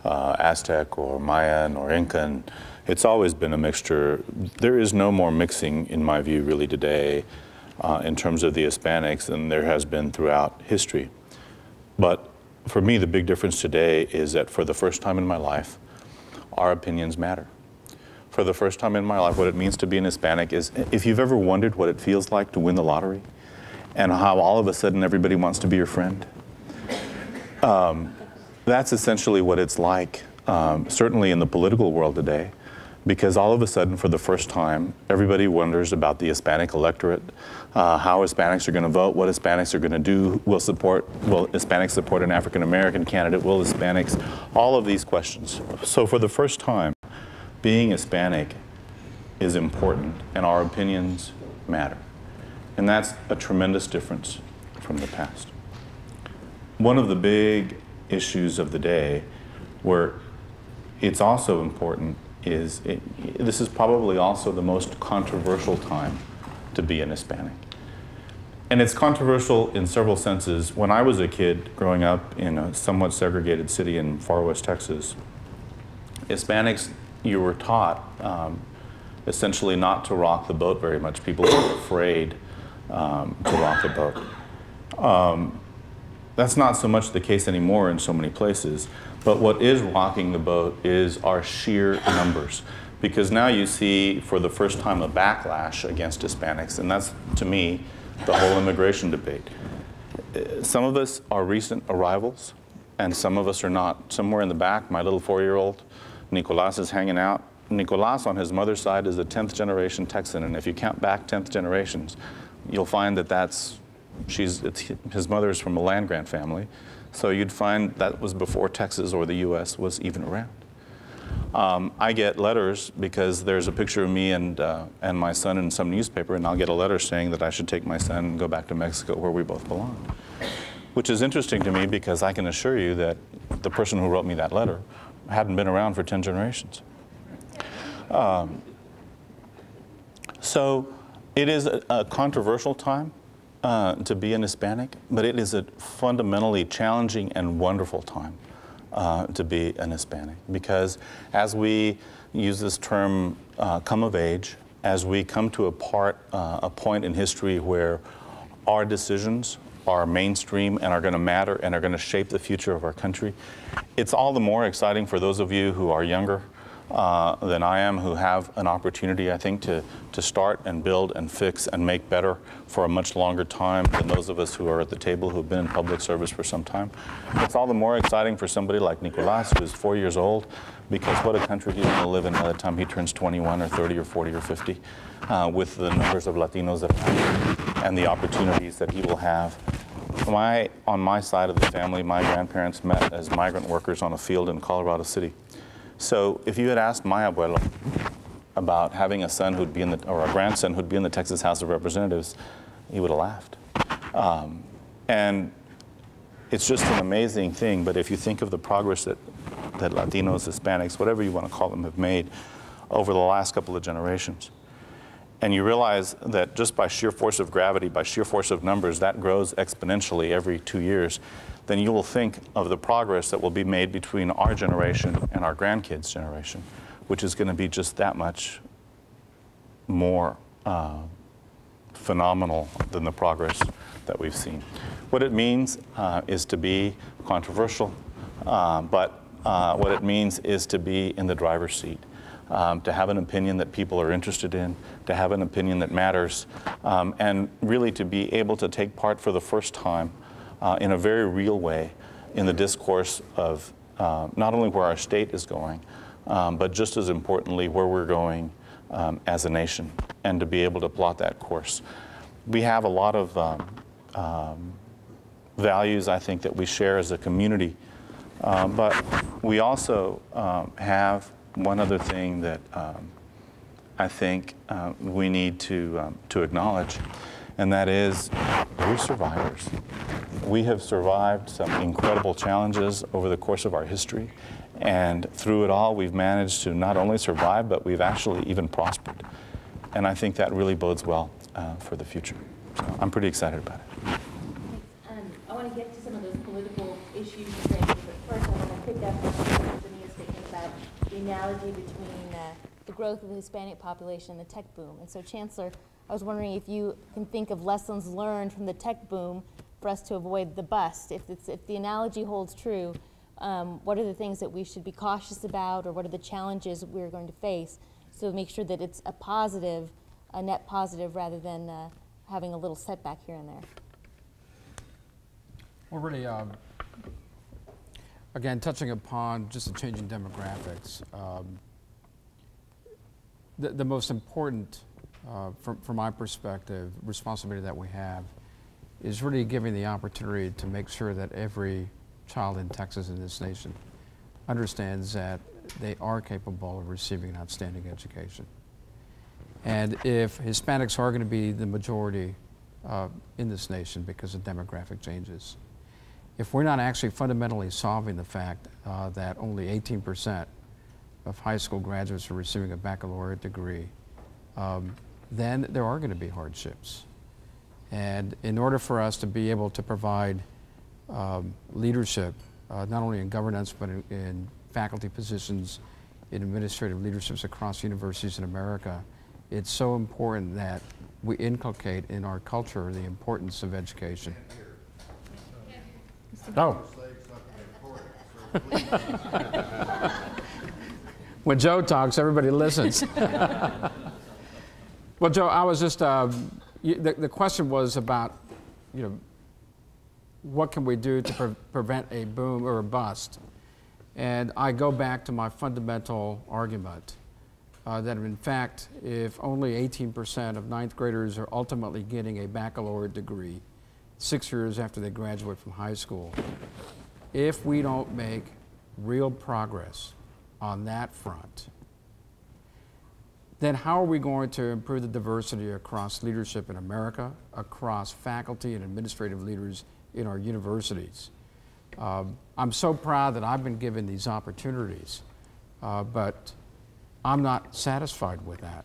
uh, Aztec or Mayan or Incan. It's always been a mixture. There is no more mixing, in my view, really today uh, in terms of the Hispanics than there has been throughout history. But for me, the big difference today is that for the first time in my life, our opinions matter. For the first time in my life, what it means to be an Hispanic is if you've ever wondered what it feels like to win the lottery and how all of a sudden everybody wants to be your friend. Um, that's essentially what it's like, um, certainly in the political world today, because all of a sudden, for the first time, everybody wonders about the Hispanic electorate, uh, how Hispanics are going to vote, what Hispanics are going to do, will support, will Hispanics support an African American candidate, will Hispanics, all of these questions. So for the first time, being Hispanic is important, and our opinions matter. And that's a tremendous difference from the past. One of the big issues of the day where it's also important is it, this is probably also the most controversial time to be an Hispanic. And it's controversial in several senses. When I was a kid growing up in a somewhat segregated city in far west Texas, Hispanics, you were taught um, essentially not to rock the boat very much. People were afraid um, to rock the boat. Um, that's not so much the case anymore in so many places. But what is rocking the boat is our sheer numbers. Because now you see, for the first time, a backlash against Hispanics, and that's, to me, the whole immigration debate. Some of us are recent arrivals, and some of us are not. Somewhere in the back, my little four year old, Nicolas, is hanging out. Nicolas, on his mother's side, is a 10th generation Texan, and if you count back 10th generations, you'll find that that's she's his mother's from a land grant family, so you'd find that was before Texas or the U.S. was even around. Um, I get letters because there's a picture of me and uh, and my son in some newspaper, and I'll get a letter saying that I should take my son and go back to Mexico where we both belong. Which is interesting to me because I can assure you that the person who wrote me that letter hadn't been around for 10 generations. Um, so It is a, a controversial time uh, to be an Hispanic, but it is a fundamentally challenging and wonderful time uh, to be an Hispanic because as we use this term uh, come of age, as we come to a part, uh, a point in history where our decisions are mainstream and are going to matter and are going to shape the future of our country, it's all the more exciting for those of you who are younger uh, than I am who have an opportunity, I think, to, to start and build and fix and make better for a much longer time than those of us who are at the table who have been in public service for some time. It's all the more exciting for somebody like Nicolas, who is four years old, because what a country he's going to live in by the time he turns 21 or 30 or 40 or 50, uh, with the numbers of Latinos that and the opportunities that he will have. My, on my side of the family, my grandparents met as migrant workers on a field in Colorado City. So if you had asked my abuelo about having a son who'd be in the, or a grandson who'd be in the Texas House of Representatives, he would have laughed. Um, and it's just an amazing thing. But if you think of the progress that, that Latinos, Hispanics, whatever you want to call them, have made over the last couple of generations, and you realize that just by sheer force of gravity, by sheer force of numbers, that grows exponentially every two years, then you will think of the progress that will be made between our generation and our grandkids' generation, which is going to be just that much more uh, phenomenal than the progress that we've seen. What it means uh, is to be controversial, uh, but uh, what it means is to be in the driver's seat. Um, to have an opinion that people are interested in, to have an opinion that matters, um, and really to be able to take part for the first time uh, in a very real way in the discourse of uh, not only where our state is going, um, but just as importantly, where we're going um, as a nation, and to be able to plot that course. We have a lot of um, um values, I think, that we share as a community, uh, but we also have one other thing that I think uh, we need to, to acknowledge, and that is we're survivors. We have survived some incredible challenges over the course of our history, and through it all, we've managed to not only survive, but we've actually even prospered. And I think that really bodes well uh, for the future. So I'm pretty excited about it. Um, I want to get to some of those political issues but first I want to pick up statement about the analogy between uh, the growth of the Hispanic population and the tech boom. And so, Chancellor, I was wondering if you can think of lessons learned from the tech boom for us to avoid the bust. If, if the analogy holds true, um, what are the things that we should be cautious about, or what are the challenges we're going to face? So make sure that it's a positive, a net positive, rather than uh, having a little setback here and there. Well, really, um, again, touching upon just the changing demographics, um, the, the most important uh, from, from my perspective, responsibility that we have is really giving the opportunity to make sure that every child in Texas in this nation understands that they are capable of receiving an outstanding education. And if Hispanics are going to be the majority uh, in this nation because of demographic changes, if we're not actually fundamentally solving the fact uh, that only 18% of high school graduates are receiving a baccalaureate degree, um, then there are going to be hardships. And in order for us to be able to provide um, leadership, uh, not only in governance, but in, in, faculty positions, in administrative leaderships across universities in America, it's so important that we inculcate in our culture the importance of education. Oh. when Joe talks, everybody listens. Well, Joe, I was just, uh, the, the question was about, you know, what can we do to pre prevent a boom or a bust? And I go back to my fundamental argument uh, that, in fact, if only 18% of ninth graders are ultimately getting a baccalaureate degree six years after they graduate from high school, if we don't make real progress on that front, then how are we going to improve the diversity across leadership in America, across faculty and administrative leaders in our universities? Um, I'm so proud that I've been given these opportunities, uh, but I'm not satisfied with that.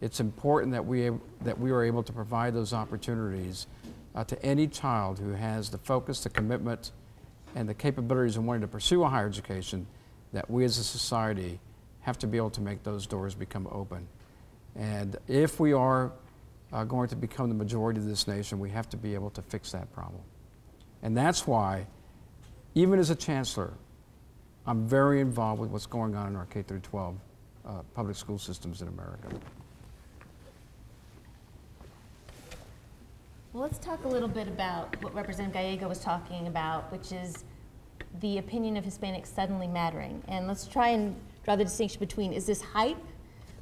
it's important that we, that we are able to provide those opportunities uh, to any child who has the focus, the commitment, and the capabilities of wanting to pursue a higher education, that we as a society have to be able to make those doors become open. And if we are uh, going to become the majority of this nation, we have to be able to fix that problem. And that's why, even as a chancellor, I'm very involved with what's going on in our K through 12 uh, public school systems in America. Well, let's talk a little bit about what Representative Gallego was talking about, which is the opinion of Hispanics suddenly mattering. And let's try and draw the distinction between is this hype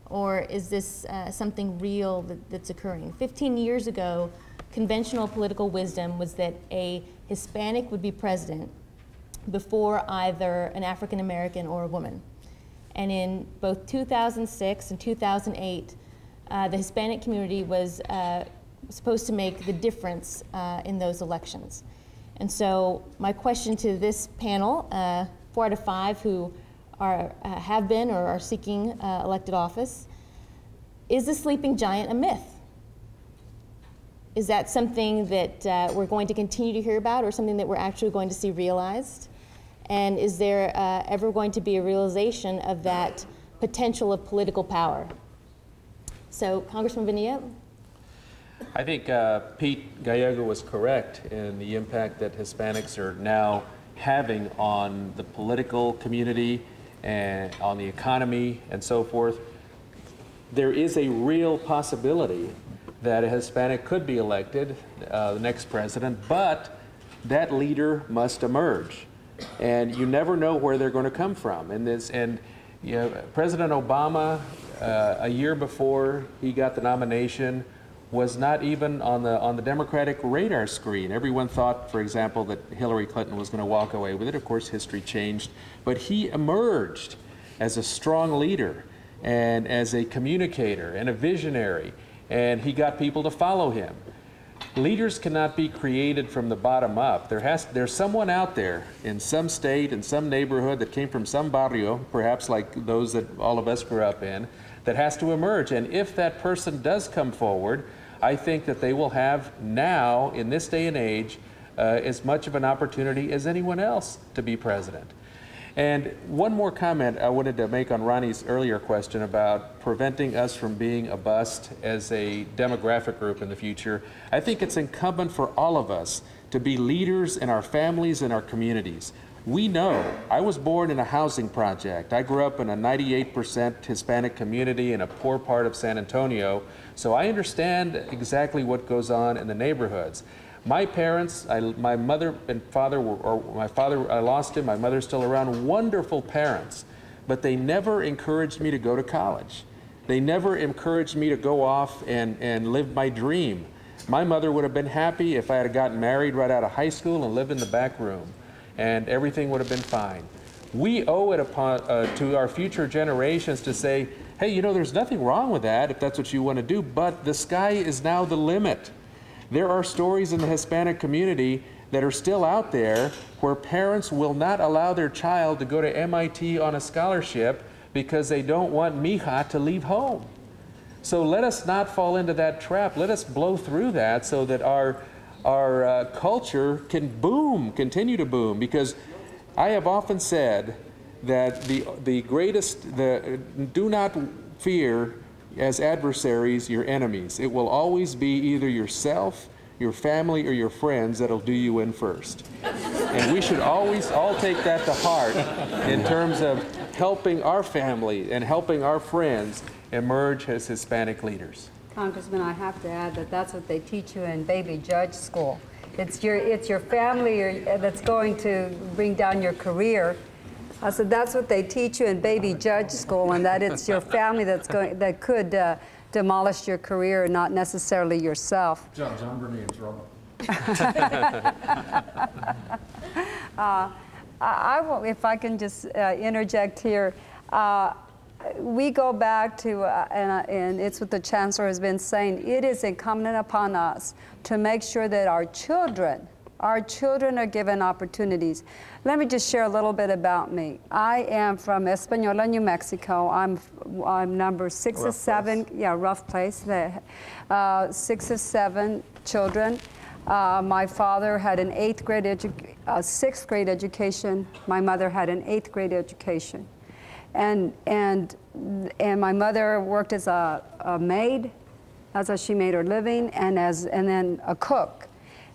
or is this uh, something real that, that's occurring? 15 years ago, conventional political wisdom was that a Hispanic would be president before either an African American or a woman. And in both 2006 and 2008, uh, the Hispanic community was uh, supposed to make the difference uh, in those elections. And so, my question to this panel uh, four out of five who are, uh, have been or are seeking uh, elected office is the sleeping giant a myth? Is that something that uh, we're going to continue to hear about or something that we're actually going to see realized? And is there uh, ever going to be a realization of that potential of political power? So, Congressman Bonilla? I think uh, Pete Gallego was correct in the impact that Hispanics are now having on the political community and on the economy and so forth. There is a real possibility that a Hispanic could be elected, uh, the next president, but that leader must emerge. And you never know where they're going to come from. And, this, and you know, President Obama, uh, a year before he got the nomination, was not even on the on the Democratic radar screen. Everyone thought, for example, that Hillary Clinton was going to walk away with it. Of course, history changed, but he emerged as a strong leader and as a communicator and a visionary, and he got people to follow him. Leaders cannot be created from the bottom up. There has there's someone out there in some state, in some neighborhood that came from some barrio, perhaps like those that all of us grew up in, that has to emerge. And if that person does come forward, I think that they will have now, in this day and age, uh, as much of an opportunity as anyone else to be president. And one more comment I wanted to make on Ronnie's earlier question about preventing us from being a bust as a demographic group in the future. I think it's incumbent for all of us to be leaders in our families and our communities. We know, I was born in a housing project. I grew up in a 98% Hispanic community in a poor part of San Antonio, so I understand exactly what goes on in the neighborhoods. My parents, I, my mother and father, were, or my father, I lost him, my mother's still around, wonderful parents, but they never encouraged me to go to college. They never encouraged me to go off and, and live my dream. My mother would have been happy if I had gotten married right out of high school and lived in the back room and everything would have been fine. We owe it upon, uh, to our future generations to say, hey, you know, there's nothing wrong with that if that's what you want to do, but the sky is now the limit. There are stories in the Hispanic community that are still out there where parents will not allow their child to go to MIT on a scholarship because they don't want mija to leave home. So let us not fall into that trap. Let us blow through that so that our our uh, culture can boom, continue to boom, because I have often said that the, the greatest, the, do not fear as adversaries your enemies. It will always be either yourself, your family, or your friends that'll do you in first. And we should always all take that to heart in terms of helping our family and helping our friends emerge as Hispanic leaders. Congressman, I have to add that that's what they teach you in baby judge school. It's your, it's your family that's going to bring down your career. I said that's what they teach you in baby judge school, and that it's your family that's going that could uh, demolish your career, not necessarily yourself. Judge, I'm going in trouble. uh, I, I will, if I can just uh, interject here. We go back to, uh, and, uh, and, it's what the chancellor has been saying, it is incumbent upon us to make sure that our children Our children are given opportunities. Let me just share a little bit about me. I am from Española, New Mexico. I'm, I'm number six or Rough seven, yeah, rough place. Uh, six or seven children. Uh, my father had an eighth grade, edu- uh, sixth grade education. My mother had an eighth grade education. And, and, and my mother worked as a, a maid, that's how she made her living, and, as, and then a cook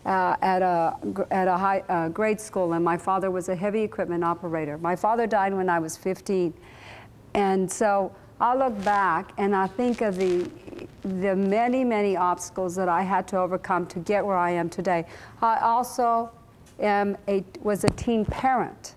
uh, at a, at a high, uh, grade school. And my father was a heavy equipment operator. My father died when I was 15. And so I look back and I think of the, the many, many obstacles that I had to overcome to get where I am today. I also am a, was a teen parent.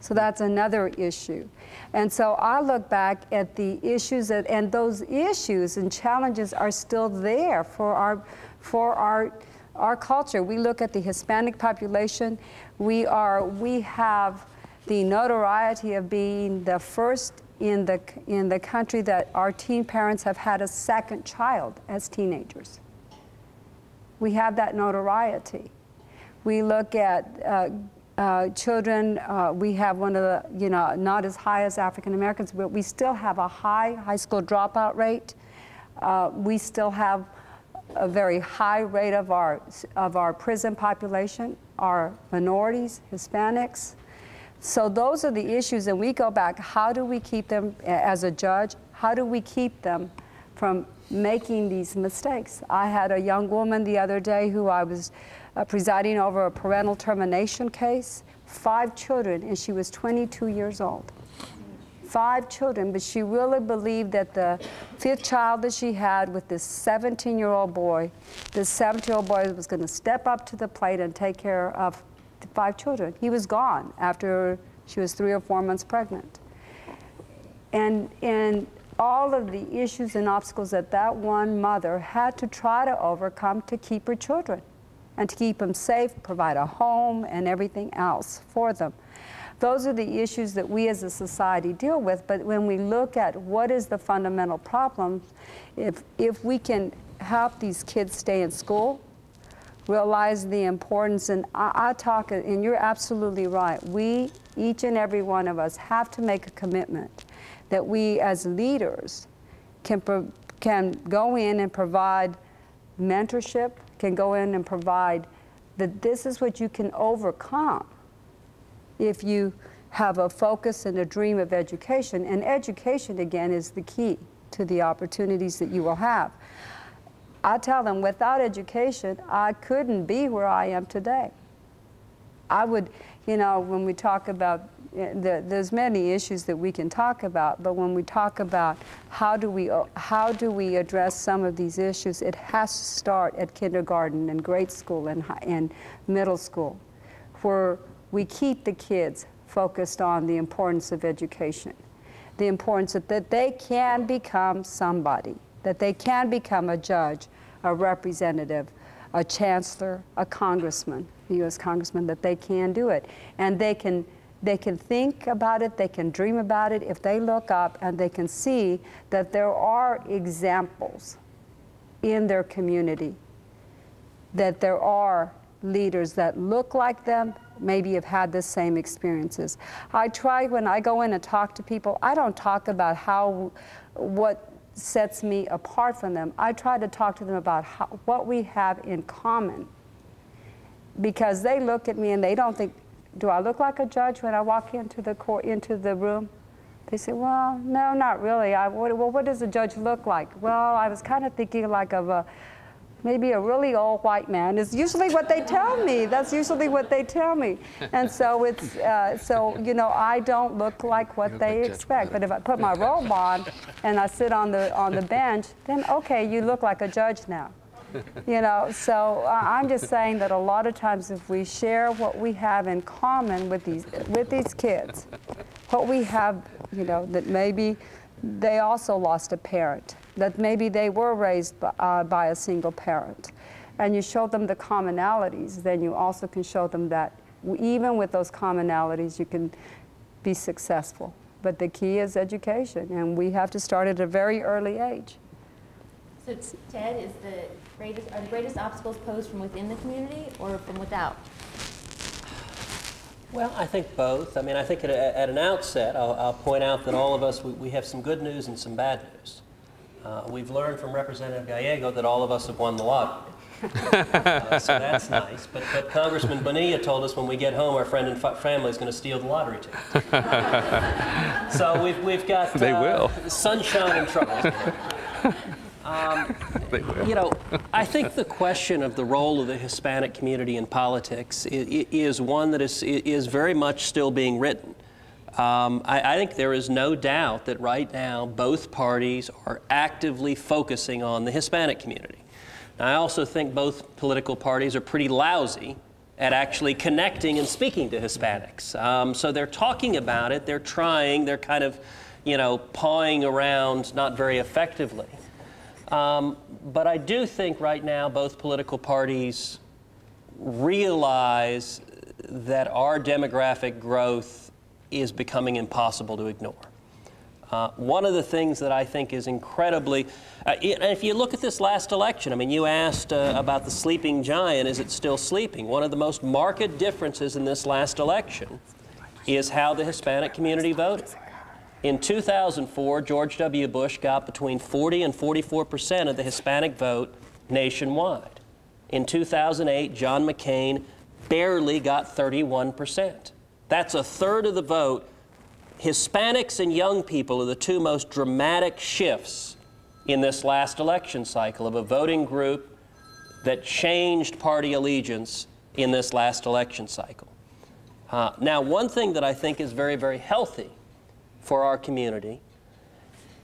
So that's another issue. And so I look back at the issues that, and those issues and challenges are still there for our, for our, our culture. We look at the Hispanic population. We are, we have the notoriety of being the first in the, in the country that our teen parents have had a second child as teenagers. We have that notoriety. We look at uh, uh, children, uh, we have one of the, you know, not as high as African Americans, but we still have a high high school dropout rate. Uh, we still have a very high rate of our, of our prison population, our minorities, Hispanics. So those are the issues, and we go back, how do we keep them, as a judge, how do we keep them from making these mistakes? I had a young woman the other day who I was uh, presiding over a parental termination case, five children, and she was 22 years old. Five children, but she really believed that the fifth child that she had with this 17 year old boy, this 17 year old boy was going to step up to the plate and take care of the five children. He was gone after she was three or four months pregnant. And, and all of the issues and obstacles that that one mother had to try to overcome to keep her children and to keep them safe, provide a home, and everything else for them. Those are the issues that we as a society deal with, but when we look at what is the fundamental problem, if, if we can help these kids stay in school, realize the importance, and I, I talk, and you're absolutely right. We, each and every one of us, have to make a commitment that we as leaders can, can go in and provide mentorship, can go in and provide that this is what you can overcome if you have a focus and a dream of education. And education, again, is the key to the opportunities that you will have. I tell them, without education, I couldn't be where I am today. I would, you know, when we talk about, eh, the, there's many issues that we can talk about, but when we talk about how do we, how do we address some of these issues, it has to start at kindergarten and grade school and, hi- and middle school, where we keep the kids focused on the importance of education, the importance that, that they can become somebody, that they can become a judge, a representative, a chancellor, a congressman, U.S. congressman, that they can do it. And they can, they can think about it, they can dream about it if they look up and they can see that there are examples in their community, that there are leaders that look like them, maybe have had the same experiences. I try when I go in and talk to people, I don't talk about how, what sets me apart from them. I try to talk to them about how, what we have in common. Because they look at me and they don't think, do I look like a judge when I walk into the court, into the room? They say, well, no, not really. I, what, well, what does a judge look like? Well, I was kind of thinking like of a, maybe a really old white man is usually what they tell me. That's usually what they tell me. And so it's, uh, so, you know, I don't look like what they expect. But if I put my robe on and I sit on the, on the bench, then okay, you look like a judge now. You know, so I- I'm just saying that a lot of times if we share what we have in common with these, with these kids, what we have, you know, that maybe they also lost a parent, that maybe they were raised by, uh, by a single parent, and you show them the commonalities, then you also can show them that even with those commonalities, you can be successful. But the key is education, and we have to start at a very early age. So Ted, is the greatest, are the greatest obstacles posed from within the community or from without? Well, I think both. I mean, I think at, at an outset, I'll, I'll, point out that all of us, we, we, have some good news and some bad news. Uh, we've learned from Representative Gallego that all of us have won the lottery. uh, so that's nice. But, but, Congressman Bonilla told us when we get home, our friend and family is going to steal the lottery ticket. so we've, we've got they uh, will. sunshine and trouble. Um, you know, I think the question of the role of the Hispanic community in politics is, is one that is, is very much still being written. Um, I, I, think there is no doubt that right now both parties are actively focusing on the Hispanic community. Now, I also think both political parties are pretty lousy at actually connecting and speaking to Hispanics. Um, so they're talking about it, they're trying, they're kind of, you know, pawing around not very effectively. Um, but I do think right now both political parties realize that our demographic growth is becoming impossible to ignore. Uh, one of the things that I think is incredibly, uh, if you look at this last election, I mean, you asked uh, about the sleeping giant, is it still sleeping? One of the most marked differences in this last election is how the Hispanic community voted. In 2004, George W. Bush got between 40 and 44 percent of the Hispanic vote nationwide. In 2008, John McCain barely got 31 percent. That's a third of the vote. Hispanics and young people are the two most dramatic shifts in this last election cycle of a voting group that changed party allegiance in this last election cycle. Uh, now, one thing that I think is very, very healthy for our community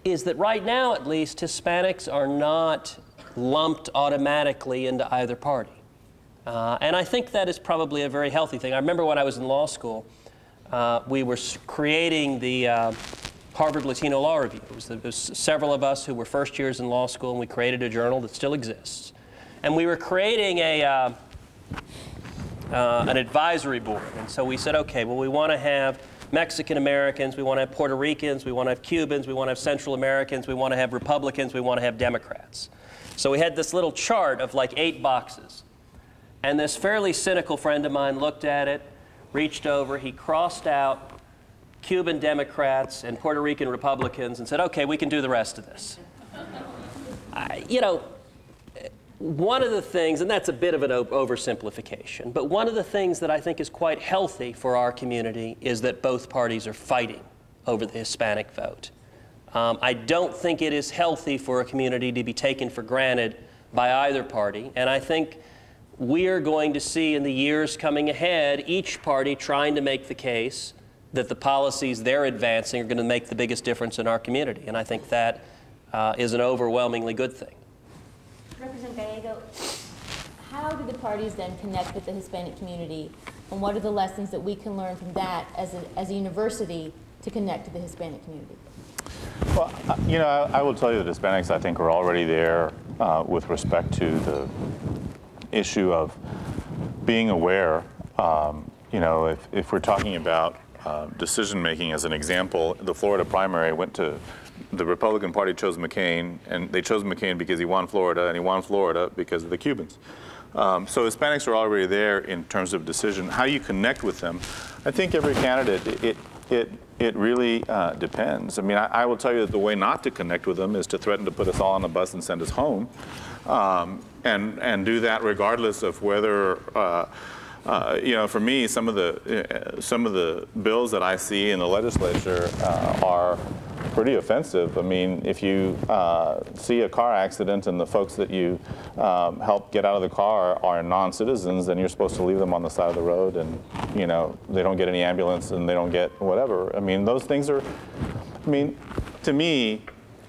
is that right now, at least, Hispanics are not lumped automatically into either party. Uh, and I think that is probably a very healthy thing. I remember when I was in law school, uh, we were creating the uh, Harvard Latino Law Review. It was, there was several of us who were first years in law school, and we created a journal that still exists. And we were creating a, uh, uh an advisory board. And so we said, okay, well, we want to have Mexican Americans, we want to have Puerto Ricans, we want to have Cubans, we want to have Central Americans, we want to have Republicans, we want to have Democrats. So we had this little chart of like eight boxes. And this fairly cynical friend of mine looked at it, reached over, he crossed out Cuban Democrats and Puerto Rican Republicans and said, okay, we can do the rest of this. I, you know, one of the things, and that's a bit of an oversimplification, but one of the things that I think is quite healthy for our community is that both parties are fighting over the Hispanic vote. Um, I don't think it is healthy for a community to be taken for granted by either party, and I think we are going to see in the years coming ahead each party trying to make the case that the policies they're advancing are going to make the biggest difference in our community, and I think that uh, is an overwhelmingly good thing. Representative Gallego, how do the parties then connect with the Hispanic community, and what are the lessons that we can learn from that as a, as a university to connect to the Hispanic community? Well, you know, I, I will tell you that Hispanics, I think, are already there uh, with respect to the issue of being aware. Um, you know, if, if we're talking about uh, decision making as an example, the Florida primary went to the Republican Party chose McCain, and they chose McCain because he won Florida, and he won Florida because of the Cubans. Um, so Hispanics are already there in terms of decision. How you connect with them, I think every candidate, it, it, it really uh, depends. I mean, I, I, will tell you that the way not to connect with them is to threaten to put us all on a bus and send us home, um, and, and do that regardless of whether uh, uh, you know, for me, some of the uh, some of the bills that I see in the legislature uh, are pretty offensive. I mean, if you uh, see a car accident and the folks that you um, help get out of the car are non-citizens, then you're supposed to leave them on the side of the road, and you know they don't get any ambulance and they don't get whatever. I mean, those things are. I mean, to me,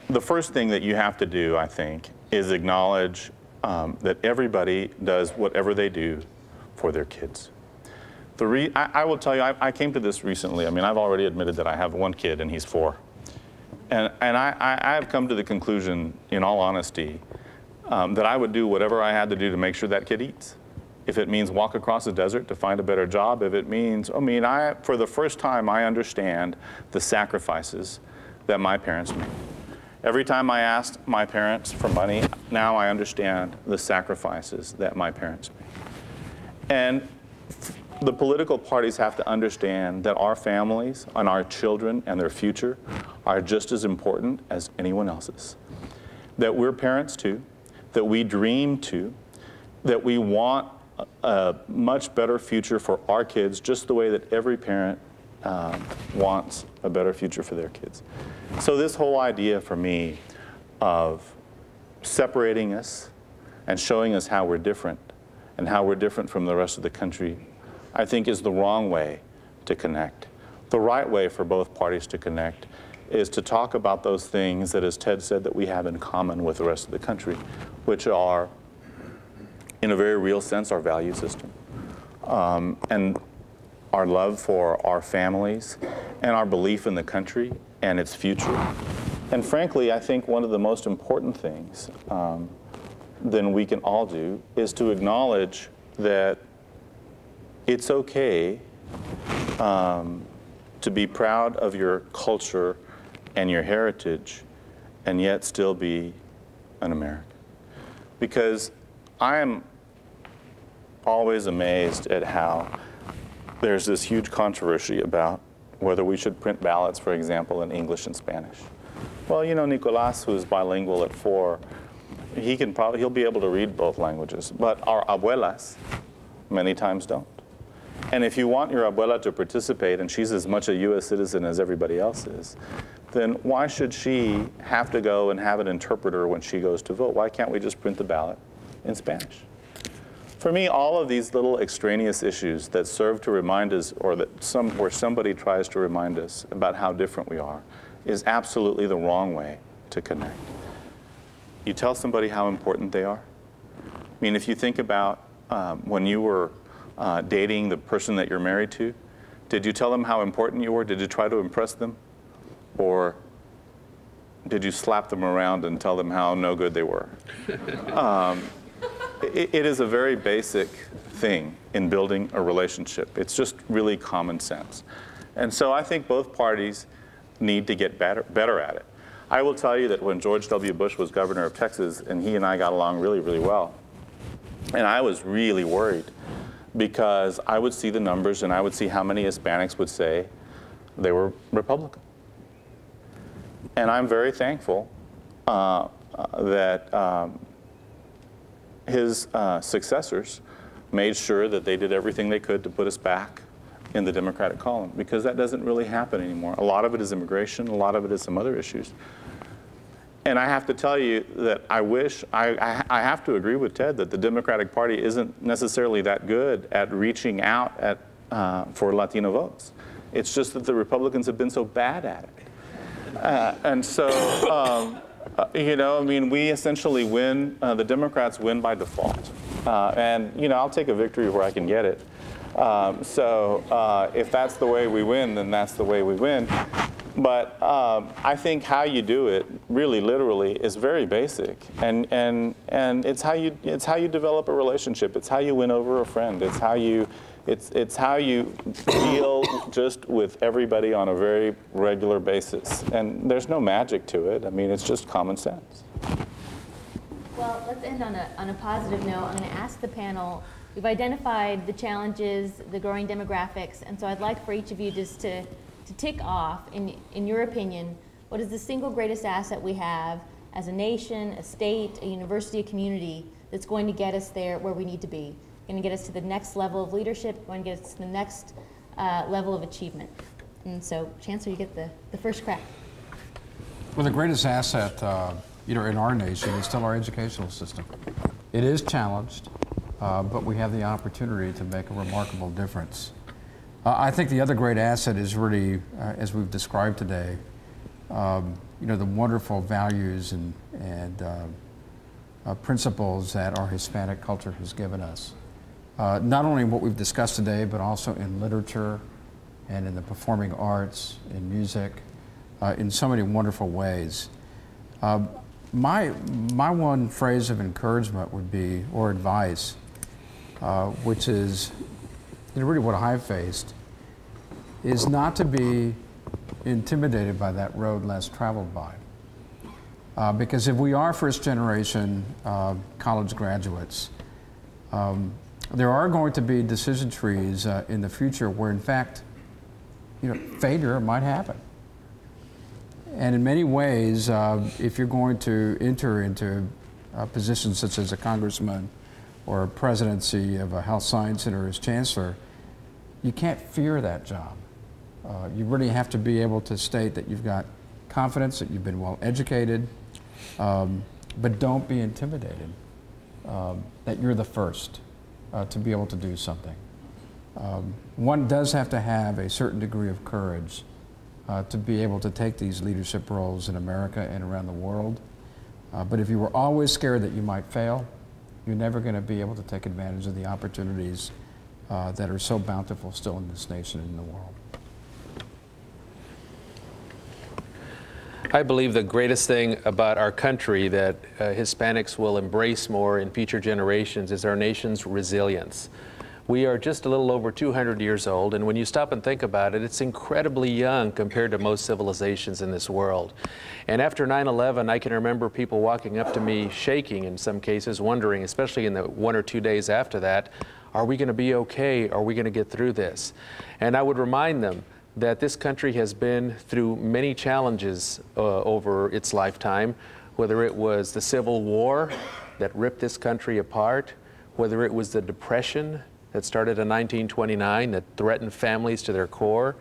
the first thing that you have to do, I think, is acknowledge um, that everybody does whatever they do for their kids. The re- I, I will tell you, I, I, came to this recently. I mean, I've already admitted that I have one kid and he's four. And, and I, I have come to the conclusion, in all honesty, um, that I would do whatever I had to do to make sure that kid eats. If it means walk across the desert to find a better job, if it means, I mean, I, for the first time, I understand the sacrifices that my parents made. Every time I asked my parents for money, now I understand the sacrifices that my parents made. And the political parties have to understand that our families and our children and their future are just as important as anyone else's. That we're parents too, that we dream too, that we want a, much better future for our kids, just the way that every parent um, wants a better future for their kids. So, this whole idea for me of separating us and showing us how we're different and how we're different from the rest of the country, I think is the wrong way to connect. The right way for both parties to connect is to talk about those things that, as Ted said, that we have in common with the rest of the country, which are, in a very real sense, our value system. Um, and our love for our families and our belief in the country and its future. And frankly, I think one of the most important things um, then we can all do is to acknowledge that it's okay um, to be proud of your culture and your heritage and yet still be an American. Because I am always amazed at how there's this huge controversy about whether we should print ballots, for example, in English and Spanish. Well, you know, Nicolas, who's bilingual at four, he can probably he'll be able to read both languages. But our abuelas many times don't. And if you want your abuela to participate, and she's as much a U.S. citizen as everybody else is, then why should she have to go and have an interpreter when she goes to vote? Why can't we just print the ballot in Spanish? For me, all of these little extraneous issues that serve to remind us, or that some, where somebody tries to remind us about how different we are, is absolutely the wrong way to connect. You tell somebody how important they are. I mean, if you think about um, when you were uh, dating the person that you're married to, did you tell them how important you were? Did you try to impress them? Or did you slap them around and tell them how no good they were? Um, it, it is a very basic thing in building a relationship. It's just really common sense. And so I think both parties need to get better, better at it. I will tell you that when George W. Bush was governor of Texas, and he and I got along really, really well, and I was really worried because I would see the numbers and I would see how many Hispanics would say they were Republican. And I'm very thankful uh, uh, that um, his uh, successors made sure that they did everything they could to put us back in the Democratic column because that doesn't really happen anymore. A lot of it is immigration, a lot of it is some other issues. And I have to tell you that I wish, I, I, have to agree with Ted that the Democratic Party isn't necessarily that good at reaching out at, uh, for Latino votes. It's just that the Republicans have been so bad at it. Uh, and so, um, uh, you know, I mean, we essentially win, uh, the Democrats win by default. Uh, and, you know, I'll take a victory where I can get it. Um, so uh, if that's the way we win, then that's the way we win. But um, I think how you do it, really, literally, is very basic, and and and it's how you it's how you develop a relationship. It's how you win over a friend. It's how you it's, it's how you deal just with everybody on a very regular basis. And there's no magic to it. I mean, it's just common sense. Well, let's end on a, on a positive note. I'm going to ask the panel, we've identified the challenges, the growing demographics, and so I'd like for each of you just to, to tick off, in, in your opinion, what is the single greatest asset we have as a nation, a state, a university, a community that's going to get us there where we need to be? going to get us to the next level of leadership, going to get us to the next uh, level of achievement. And so, Chancellor, you get the, the first crack. Well, the greatest asset, uh, you know, in our nation is still our educational system. It is challenged, uh, but we have the opportunity to make a remarkable difference. Uh, I think the other great asset is really, uh, as we've described today, um, you know, the wonderful values and, and uh, principles that our Hispanic culture has given us uh, not only in what we've discussed today, but also in literature and in the performing arts, in music, uh, in so many wonderful ways. Uh, my, my one phrase of encouragement would be, or advice, uh, which is know, really what I've faced, is not to be intimidated by that road less traveled by. Uh, because if we are first generation uh, college graduates, um, there are going to be decision trees uh, in the future where, in fact, you know, failure might happen. And in many ways, uh, if you're going to enter into uh, positions such as a congressman or presidency of a health science center as chancellor, you can't fear that job. Uh, you really have to be able to state that you've got confidence, that you've been well educated, um, but don't be intimidated um, that you're the first uh, to be able to do something. Um, one does have to have a certain degree of courage uh, to be able to take these leadership roles in America and around the world. Uh, but if you were always scared that you might fail, you're never going to be able to take advantage of the opportunities uh, that are so bountiful still in this nation and in the world. I believe the greatest thing about our country that uh, Hispanics will embrace more in future generations is our nation's resilience. We are just a little over 200 years old, and when you stop and think about it, it's incredibly young compared to most civilizations in this world. And after 9 11, I can remember people walking up to me shaking in some cases, wondering, especially in the one or two days after that, are we going to be okay? Are we going to get through this? And I would remind them that this country has been through many challenges uh, over its lifetime, whether it was the Civil War that ripped this country apart, whether it was the Depression that started in 1929 that threatened families to their core,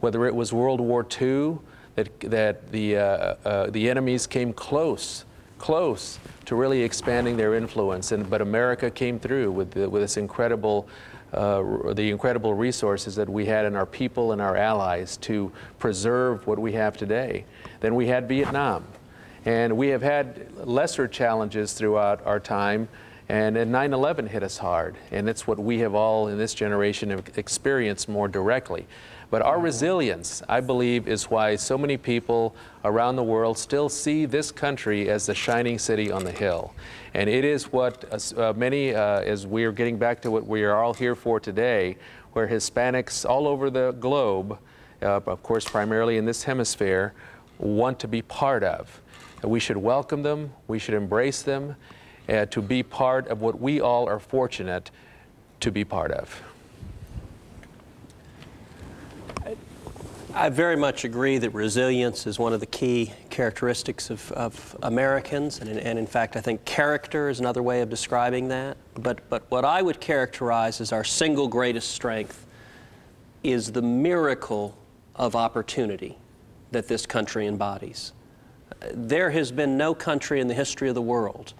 whether it was World War II that, that the, uh, uh, the enemies came close, close to really expanding their influence. And, but America came through with, the, with this incredible uh, the incredible resources that we had in our people and our allies to preserve what we have today. Then we had Vietnam. And we have had lesser challenges throughout our time, and 9 11 hit us hard. And it's what we have all in this generation experienced more directly. But our resilience, I believe, is why so many people around the world still see this country as the shining city on the hill. And it is what uh, uh, many, uh, as we are getting back to what we are all here for today, where Hispanics all over the globe, uh, of course, primarily in this hemisphere, want to be part of. We should welcome them, we should embrace them, uh, to be part of what we all are fortunate to be part of. I very much agree that resilience is one of the key characteristics of, of Americans, and, and, in fact, I think character is another way of describing that. But, but what I would characterize as our single greatest strength is the miracle of opportunity that this country embodies. There has been no country in the history of the world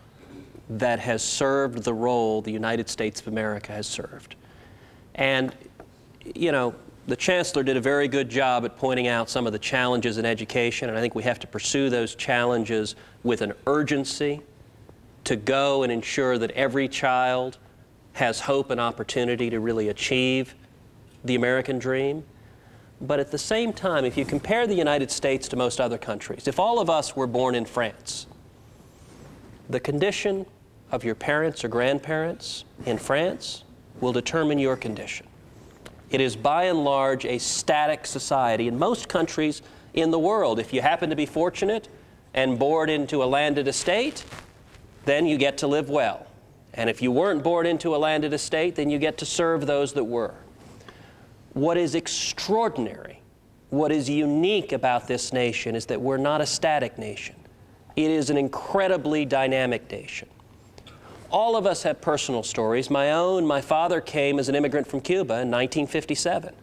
that has served the role the United States of America has served. And, you know, the Chancellor did a very good job at pointing out some of the challenges in education, and I think we have to pursue those challenges with an urgency to go and ensure that every child has hope and opportunity to really achieve the American dream. But at the same time, if you compare the United States to most other countries, if all of us were born in France, the condition of your parents or grandparents in France will determine your condition. It is by and large a static society. In most countries in the world, if you happen to be fortunate and born into a landed estate, then you get to live well. And if you weren't born into a landed estate, then you get to serve those that were. What is extraordinary, what is unique about this nation is that we're not a static nation. It is an incredibly dynamic nation all of us have personal stories. My own, my father came as an immigrant from Cuba in 1957.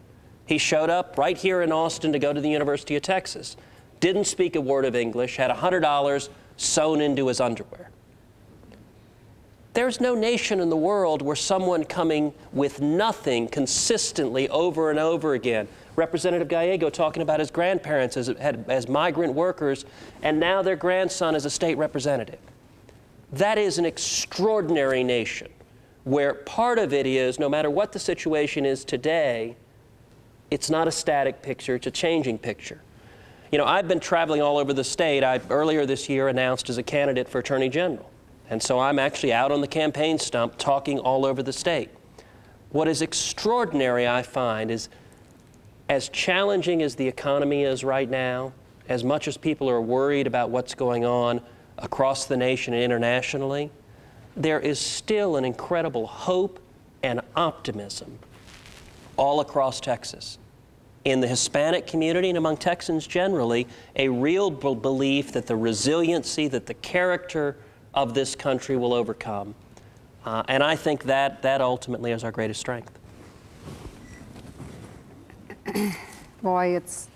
He showed up right here in Austin to go to the University of Texas. Didn't speak a word of English, had $100 sewn into his underwear. There's no nation in the world where someone coming with nothing consistently over and over again. Representative Gallego talking about his grandparents as, as migrant workers, and now their grandson is a state representative. That is an extraordinary nation where part of it is no matter what the situation is today, it's not a static picture, it's a changing picture. You know, I've been traveling all over the state. I earlier this year announced as a candidate for Attorney General. And so I'm actually out on the campaign stump talking all over the state. What is extraordinary, I find, is as challenging as the economy is right now, as much as people are worried about what's going on, across the nation and internationally, there is still an incredible hope and optimism all across Texas. In the Hispanic community and among Texans generally, a real belief that the resiliency, that the character of this country will overcome. Uh, and I think that, that ultimately is our greatest strength. Boy, it's,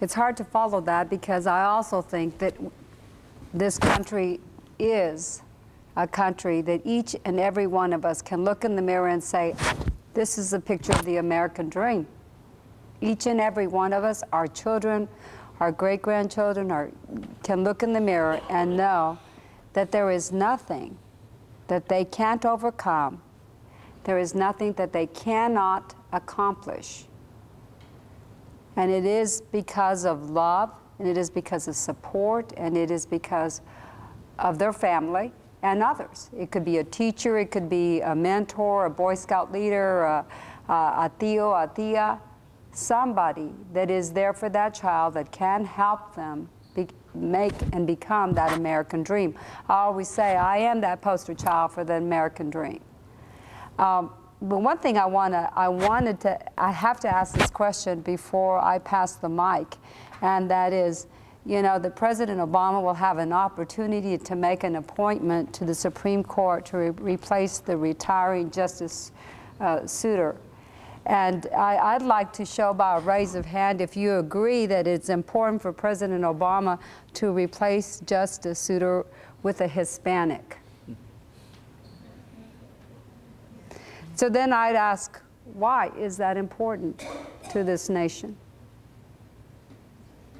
it's hard to follow that because I also think that this country is a country that each and every one of us can look in the mirror and say, this is a picture of the American dream. Each and every one of us, our children, our great grandchildren, are, can look in the mirror and know that there is nothing that they can't overcome, there is nothing that they cannot accomplish. And it is because of love, and it is because of support, and it is because of their family and others. It could be a teacher, it could be a mentor, a Boy Scout leader, a, a, a tío, a tía, somebody that is there for that child that can help them be, make and become that American dream. I always say, I am that poster child for the American dream. Um, but one thing I want to, I wanted to, I have to ask this question before I pass the mic, and that is, you know, that President Obama will have an opportunity to make an appointment to the Supreme Court to re replace the retiring Justice uh, Souter. And I, would like to show by a raise of hand if you agree that it's important for President Obama to replace Justice Souter with a Hispanic. So then I'd ask, why is that important to this nation?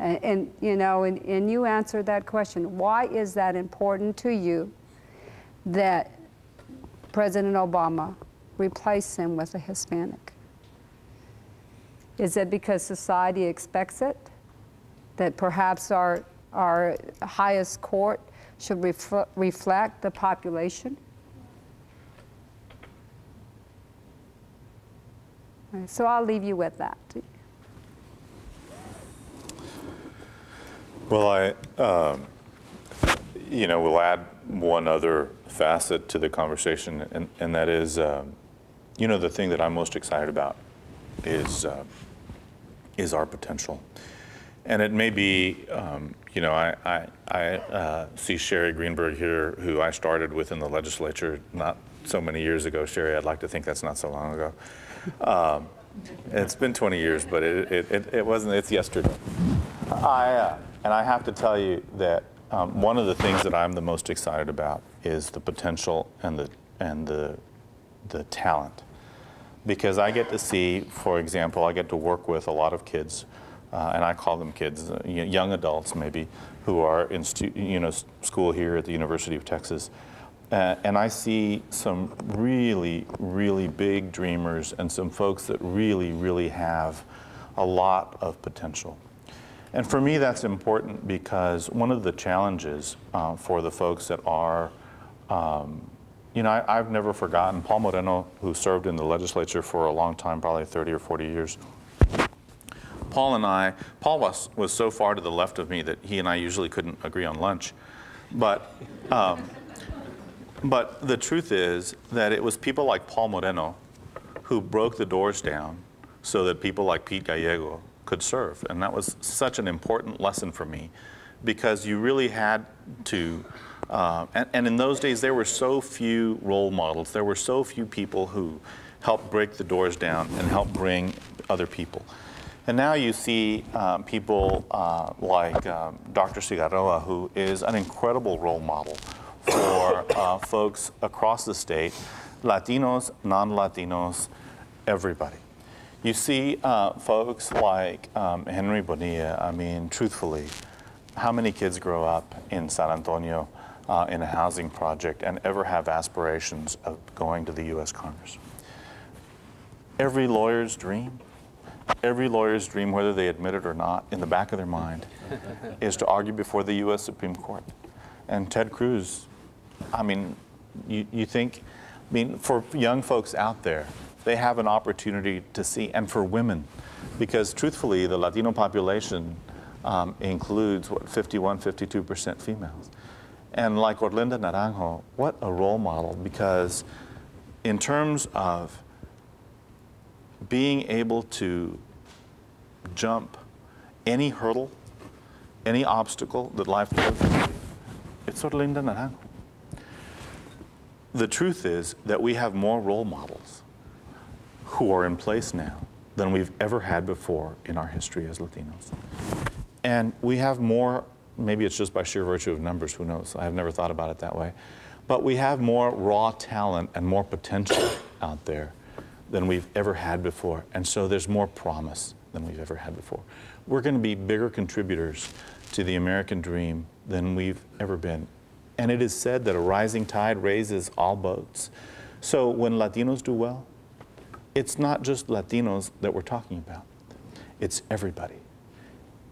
And, you know, and, and you answered that question. Why is that important to you that President Obama replace him with a Hispanic? Is it because society expects it? That perhaps our, our highest court should refl reflect the population? So I'll leave you with that. Well, I, um, you know, will add one other facet to the conversation, and, and that is, um, you know, the thing that I'm most excited about is uh, is our potential. And it may be, um, you know, I, I, I uh, see Sherri Greenberg here, who I started with in the legislature not so many years ago. Sherri, I'd like to think that's not so long ago. Um, it's been 20 years, but it, it, it, it wasn't, it's yesterday. I, uh, and I have to tell you that um, one of the things that I'm the most excited about is the potential and the, and the, the talent. Because I get to see, for example, I get to work with a lot of kids, uh, and I call them kids, uh, young adults maybe, who are in you know, school here at the University of Texas, uh, and I see some really, really big dreamers and some folks that really, really have a lot of potential. And for me, that's important because one of the challenges uh, for the folks that are, um, you know, I, have never forgotten Paul Moreno, who served in the legislature for a long time, probably 30 or 40 years. Paul and I, Paul was, was so far to the left of me that he and I usually couldn't agree on lunch. But um, but the truth is that it was people like Paul Moreno who broke the doors down so that people like Pete Gallego could serve. And that was such an important lesson for me because you really had to, uh, and, and, in those days there were so few role models, there were so few people who helped break the doors down and help bring other people. And now you see um, people uh, like um, Dr. Cigarroa, who is an incredible role model for uh, folks across the state, Latinos, non-Latinos, everybody. You see uh, folks like um, Henry Bonilla, I mean, truthfully, how many kids grow up in San Antonio uh, in a housing project and ever have aspirations of going to the U.S. Congress? Every lawyer's dream, every lawyer's dream, whether they admit it or not, in the back of their mind, is to argue before the U.S. Supreme Court. And Ted Cruz I mean, you, you think, I mean, for young folks out there, they have an opportunity to see, and for women, because truthfully, the Latino population um, includes what 51, 52% females. And like Orlinda Naranjo, what a role model because in terms of being able to jump any hurdle, any obstacle that life throws, it's Orlinda Naranjo. The truth is that we have more role models who are in place now than we've ever had before in our history as Latinos. And we have more, maybe it's just by sheer virtue of numbers, who knows? I've never thought about it that way. But we have more raw talent and more potential out there than we've ever had before. And so there's more promise than we've ever had before. We're going to be bigger contributors to the American dream than we've ever been. And it is said that a rising tide raises all boats. So when Latinos do well, it's not just Latinos that we're talking about, it's everybody.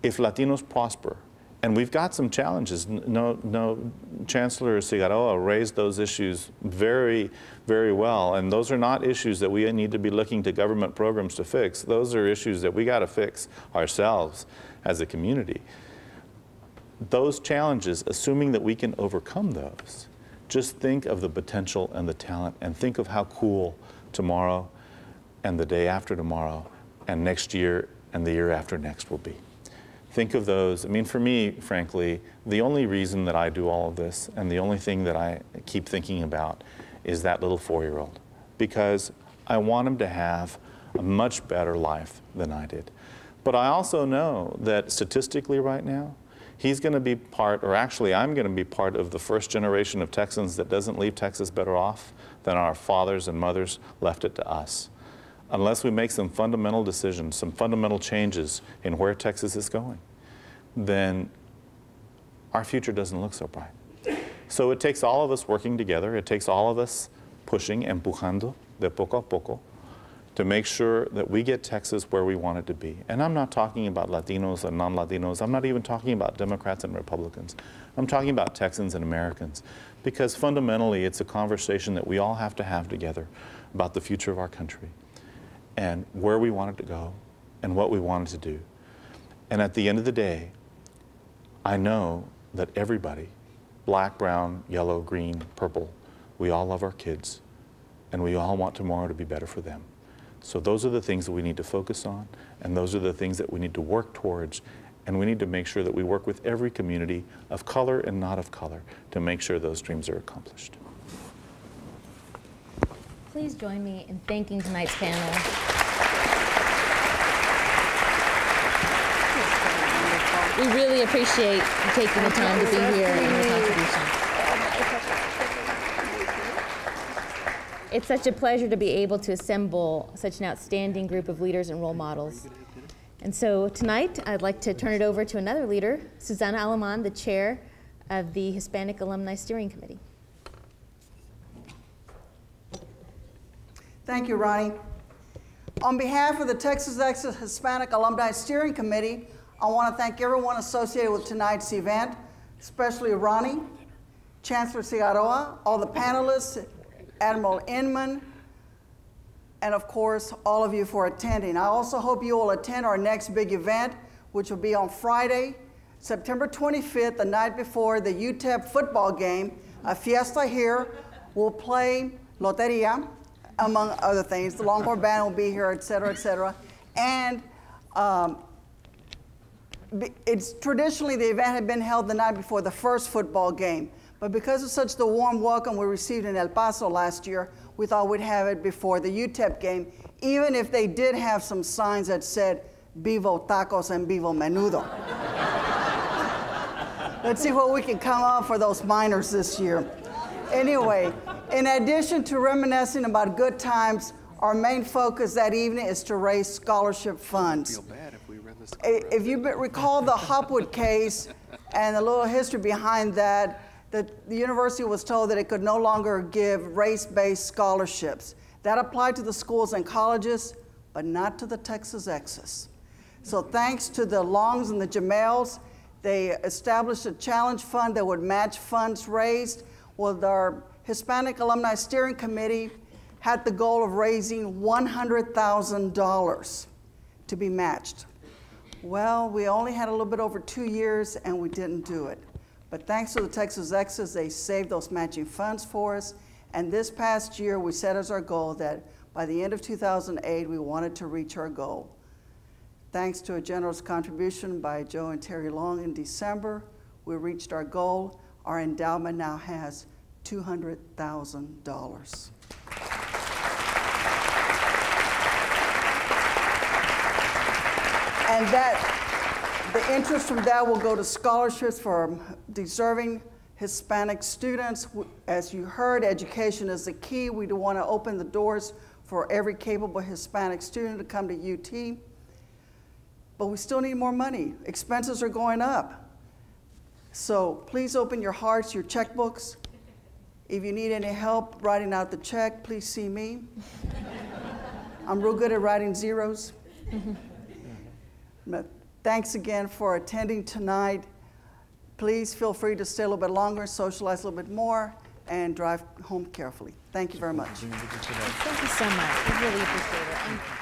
If Latinos prosper, and we've got some challenges. No, no, Chancellor Cigarroa raised those issues very, very well, and those are not issues that we need to be looking to government programs to fix. Those are issues that we got to fix ourselves as a community. Those challenges, assuming that we can overcome those, just think of the potential and the talent, and think of how cool tomorrow and the day after tomorrow and next year and the year after next will be think of those. I mean, for me, frankly, the only reason that I do all of this and the only thing that I keep thinking about is that little four year old because I want him to have a much better life than I did. But I also know that statistically, right now, he's going to be part, or actually, I'm going to be part of the first generation of Texans that doesn't leave Texas better off than our fathers and mothers left it to us unless we make some fundamental decisions, some fundamental changes in where Texas is going, then our future doesn't look so bright. So it takes all of us working together. It takes all of us pushing, empujando, de poco a poco, to make sure that we get Texas where we want it to be. And I'm not talking about Latinos and non-Latinos. I'm not even talking about Democrats and Republicans. I'm talking about Texans and Americans. Because fundamentally, it's a conversation that we all have to have together about the future of our country and where we wanted to go and what we wanted to do. And at the end of the day, I know that everybody, black, brown, yellow, green, purple, we all love our kids and we all want tomorrow to be better for them. So those are the things that we need to focus on and those are the things that we need to work towards and we need to make sure that we work with every community of color and not of color to make sure those dreams are accomplished. Please join me in thanking tonight's panel. We really appreciate you taking the time to be here and your contribution. It's such a pleasure to be able to assemble such an outstanding group of leaders and role models. And so tonight, I'd like to turn it over to another leader, Susana Aleman, the chair of the Hispanic Alumni Steering Committee. Thank you, Ronnie. On behalf of the Texas Exes Hispanic Alumni Steering Committee, I want to thank everyone associated with tonight's event, especially Ronnie, Chancellor Cigarroa, all the panelists, Admiral Inman, and of course, all of you for attending. I also hope you will attend our next big event, which will be on Friday, September 25th, the night before the UTEP football game. A fiesta here. We'll play Loteria, among other things. The Longhorn Band will be here, et cetera, et cetera. And um, it's traditionally the event had been held the night before the first football game. But because of such the warm welcome we received in El Paso last year, we thought we'd have it before the UTEP game, even if they did have some signs that said, Vivo tacos and vivo menudo. Let's see what we can come up for those miners this year. Anyway, in addition to reminiscing about good times, our main focus that evening is to raise scholarship funds. If, if you recall the Hopwood case and the little history behind that, the, the university was told that it could no longer give race-based scholarships. That applied to the schools and colleges, but not to the Texas Exes. So thanks to the Longs and the Jamails, they established a challenge fund that would match funds raised. Well, our Hispanic Alumni Steering Committee had the goal of raising $100,000 to be matched. Well, we only had a little bit over two years and we didn't do it. But thanks to the Texas Exes, they saved those matching funds for us. And this past year, we set as our goal that by the end of 2008, we wanted to reach our goal. Thanks to a generous contribution by Joe and Terry Long in December, we reached our goal. Our endowment now has $200,000. And that, the interest from that will go to scholarships for deserving Hispanic students. As you heard, education is the key. We do want to open the doors for every capable Hispanic student to come to UT. But we still need more money. Expenses are going up. So please open your hearts, your checkbooks. If you need any help writing out the check, please see me. I'm real good at writing zeros. But thanks again for attending tonight. Please feel free to stay a little bit longer, socialize a little bit more, and drive home carefully. Thank you very much. Thank you so much. We really appreciate it.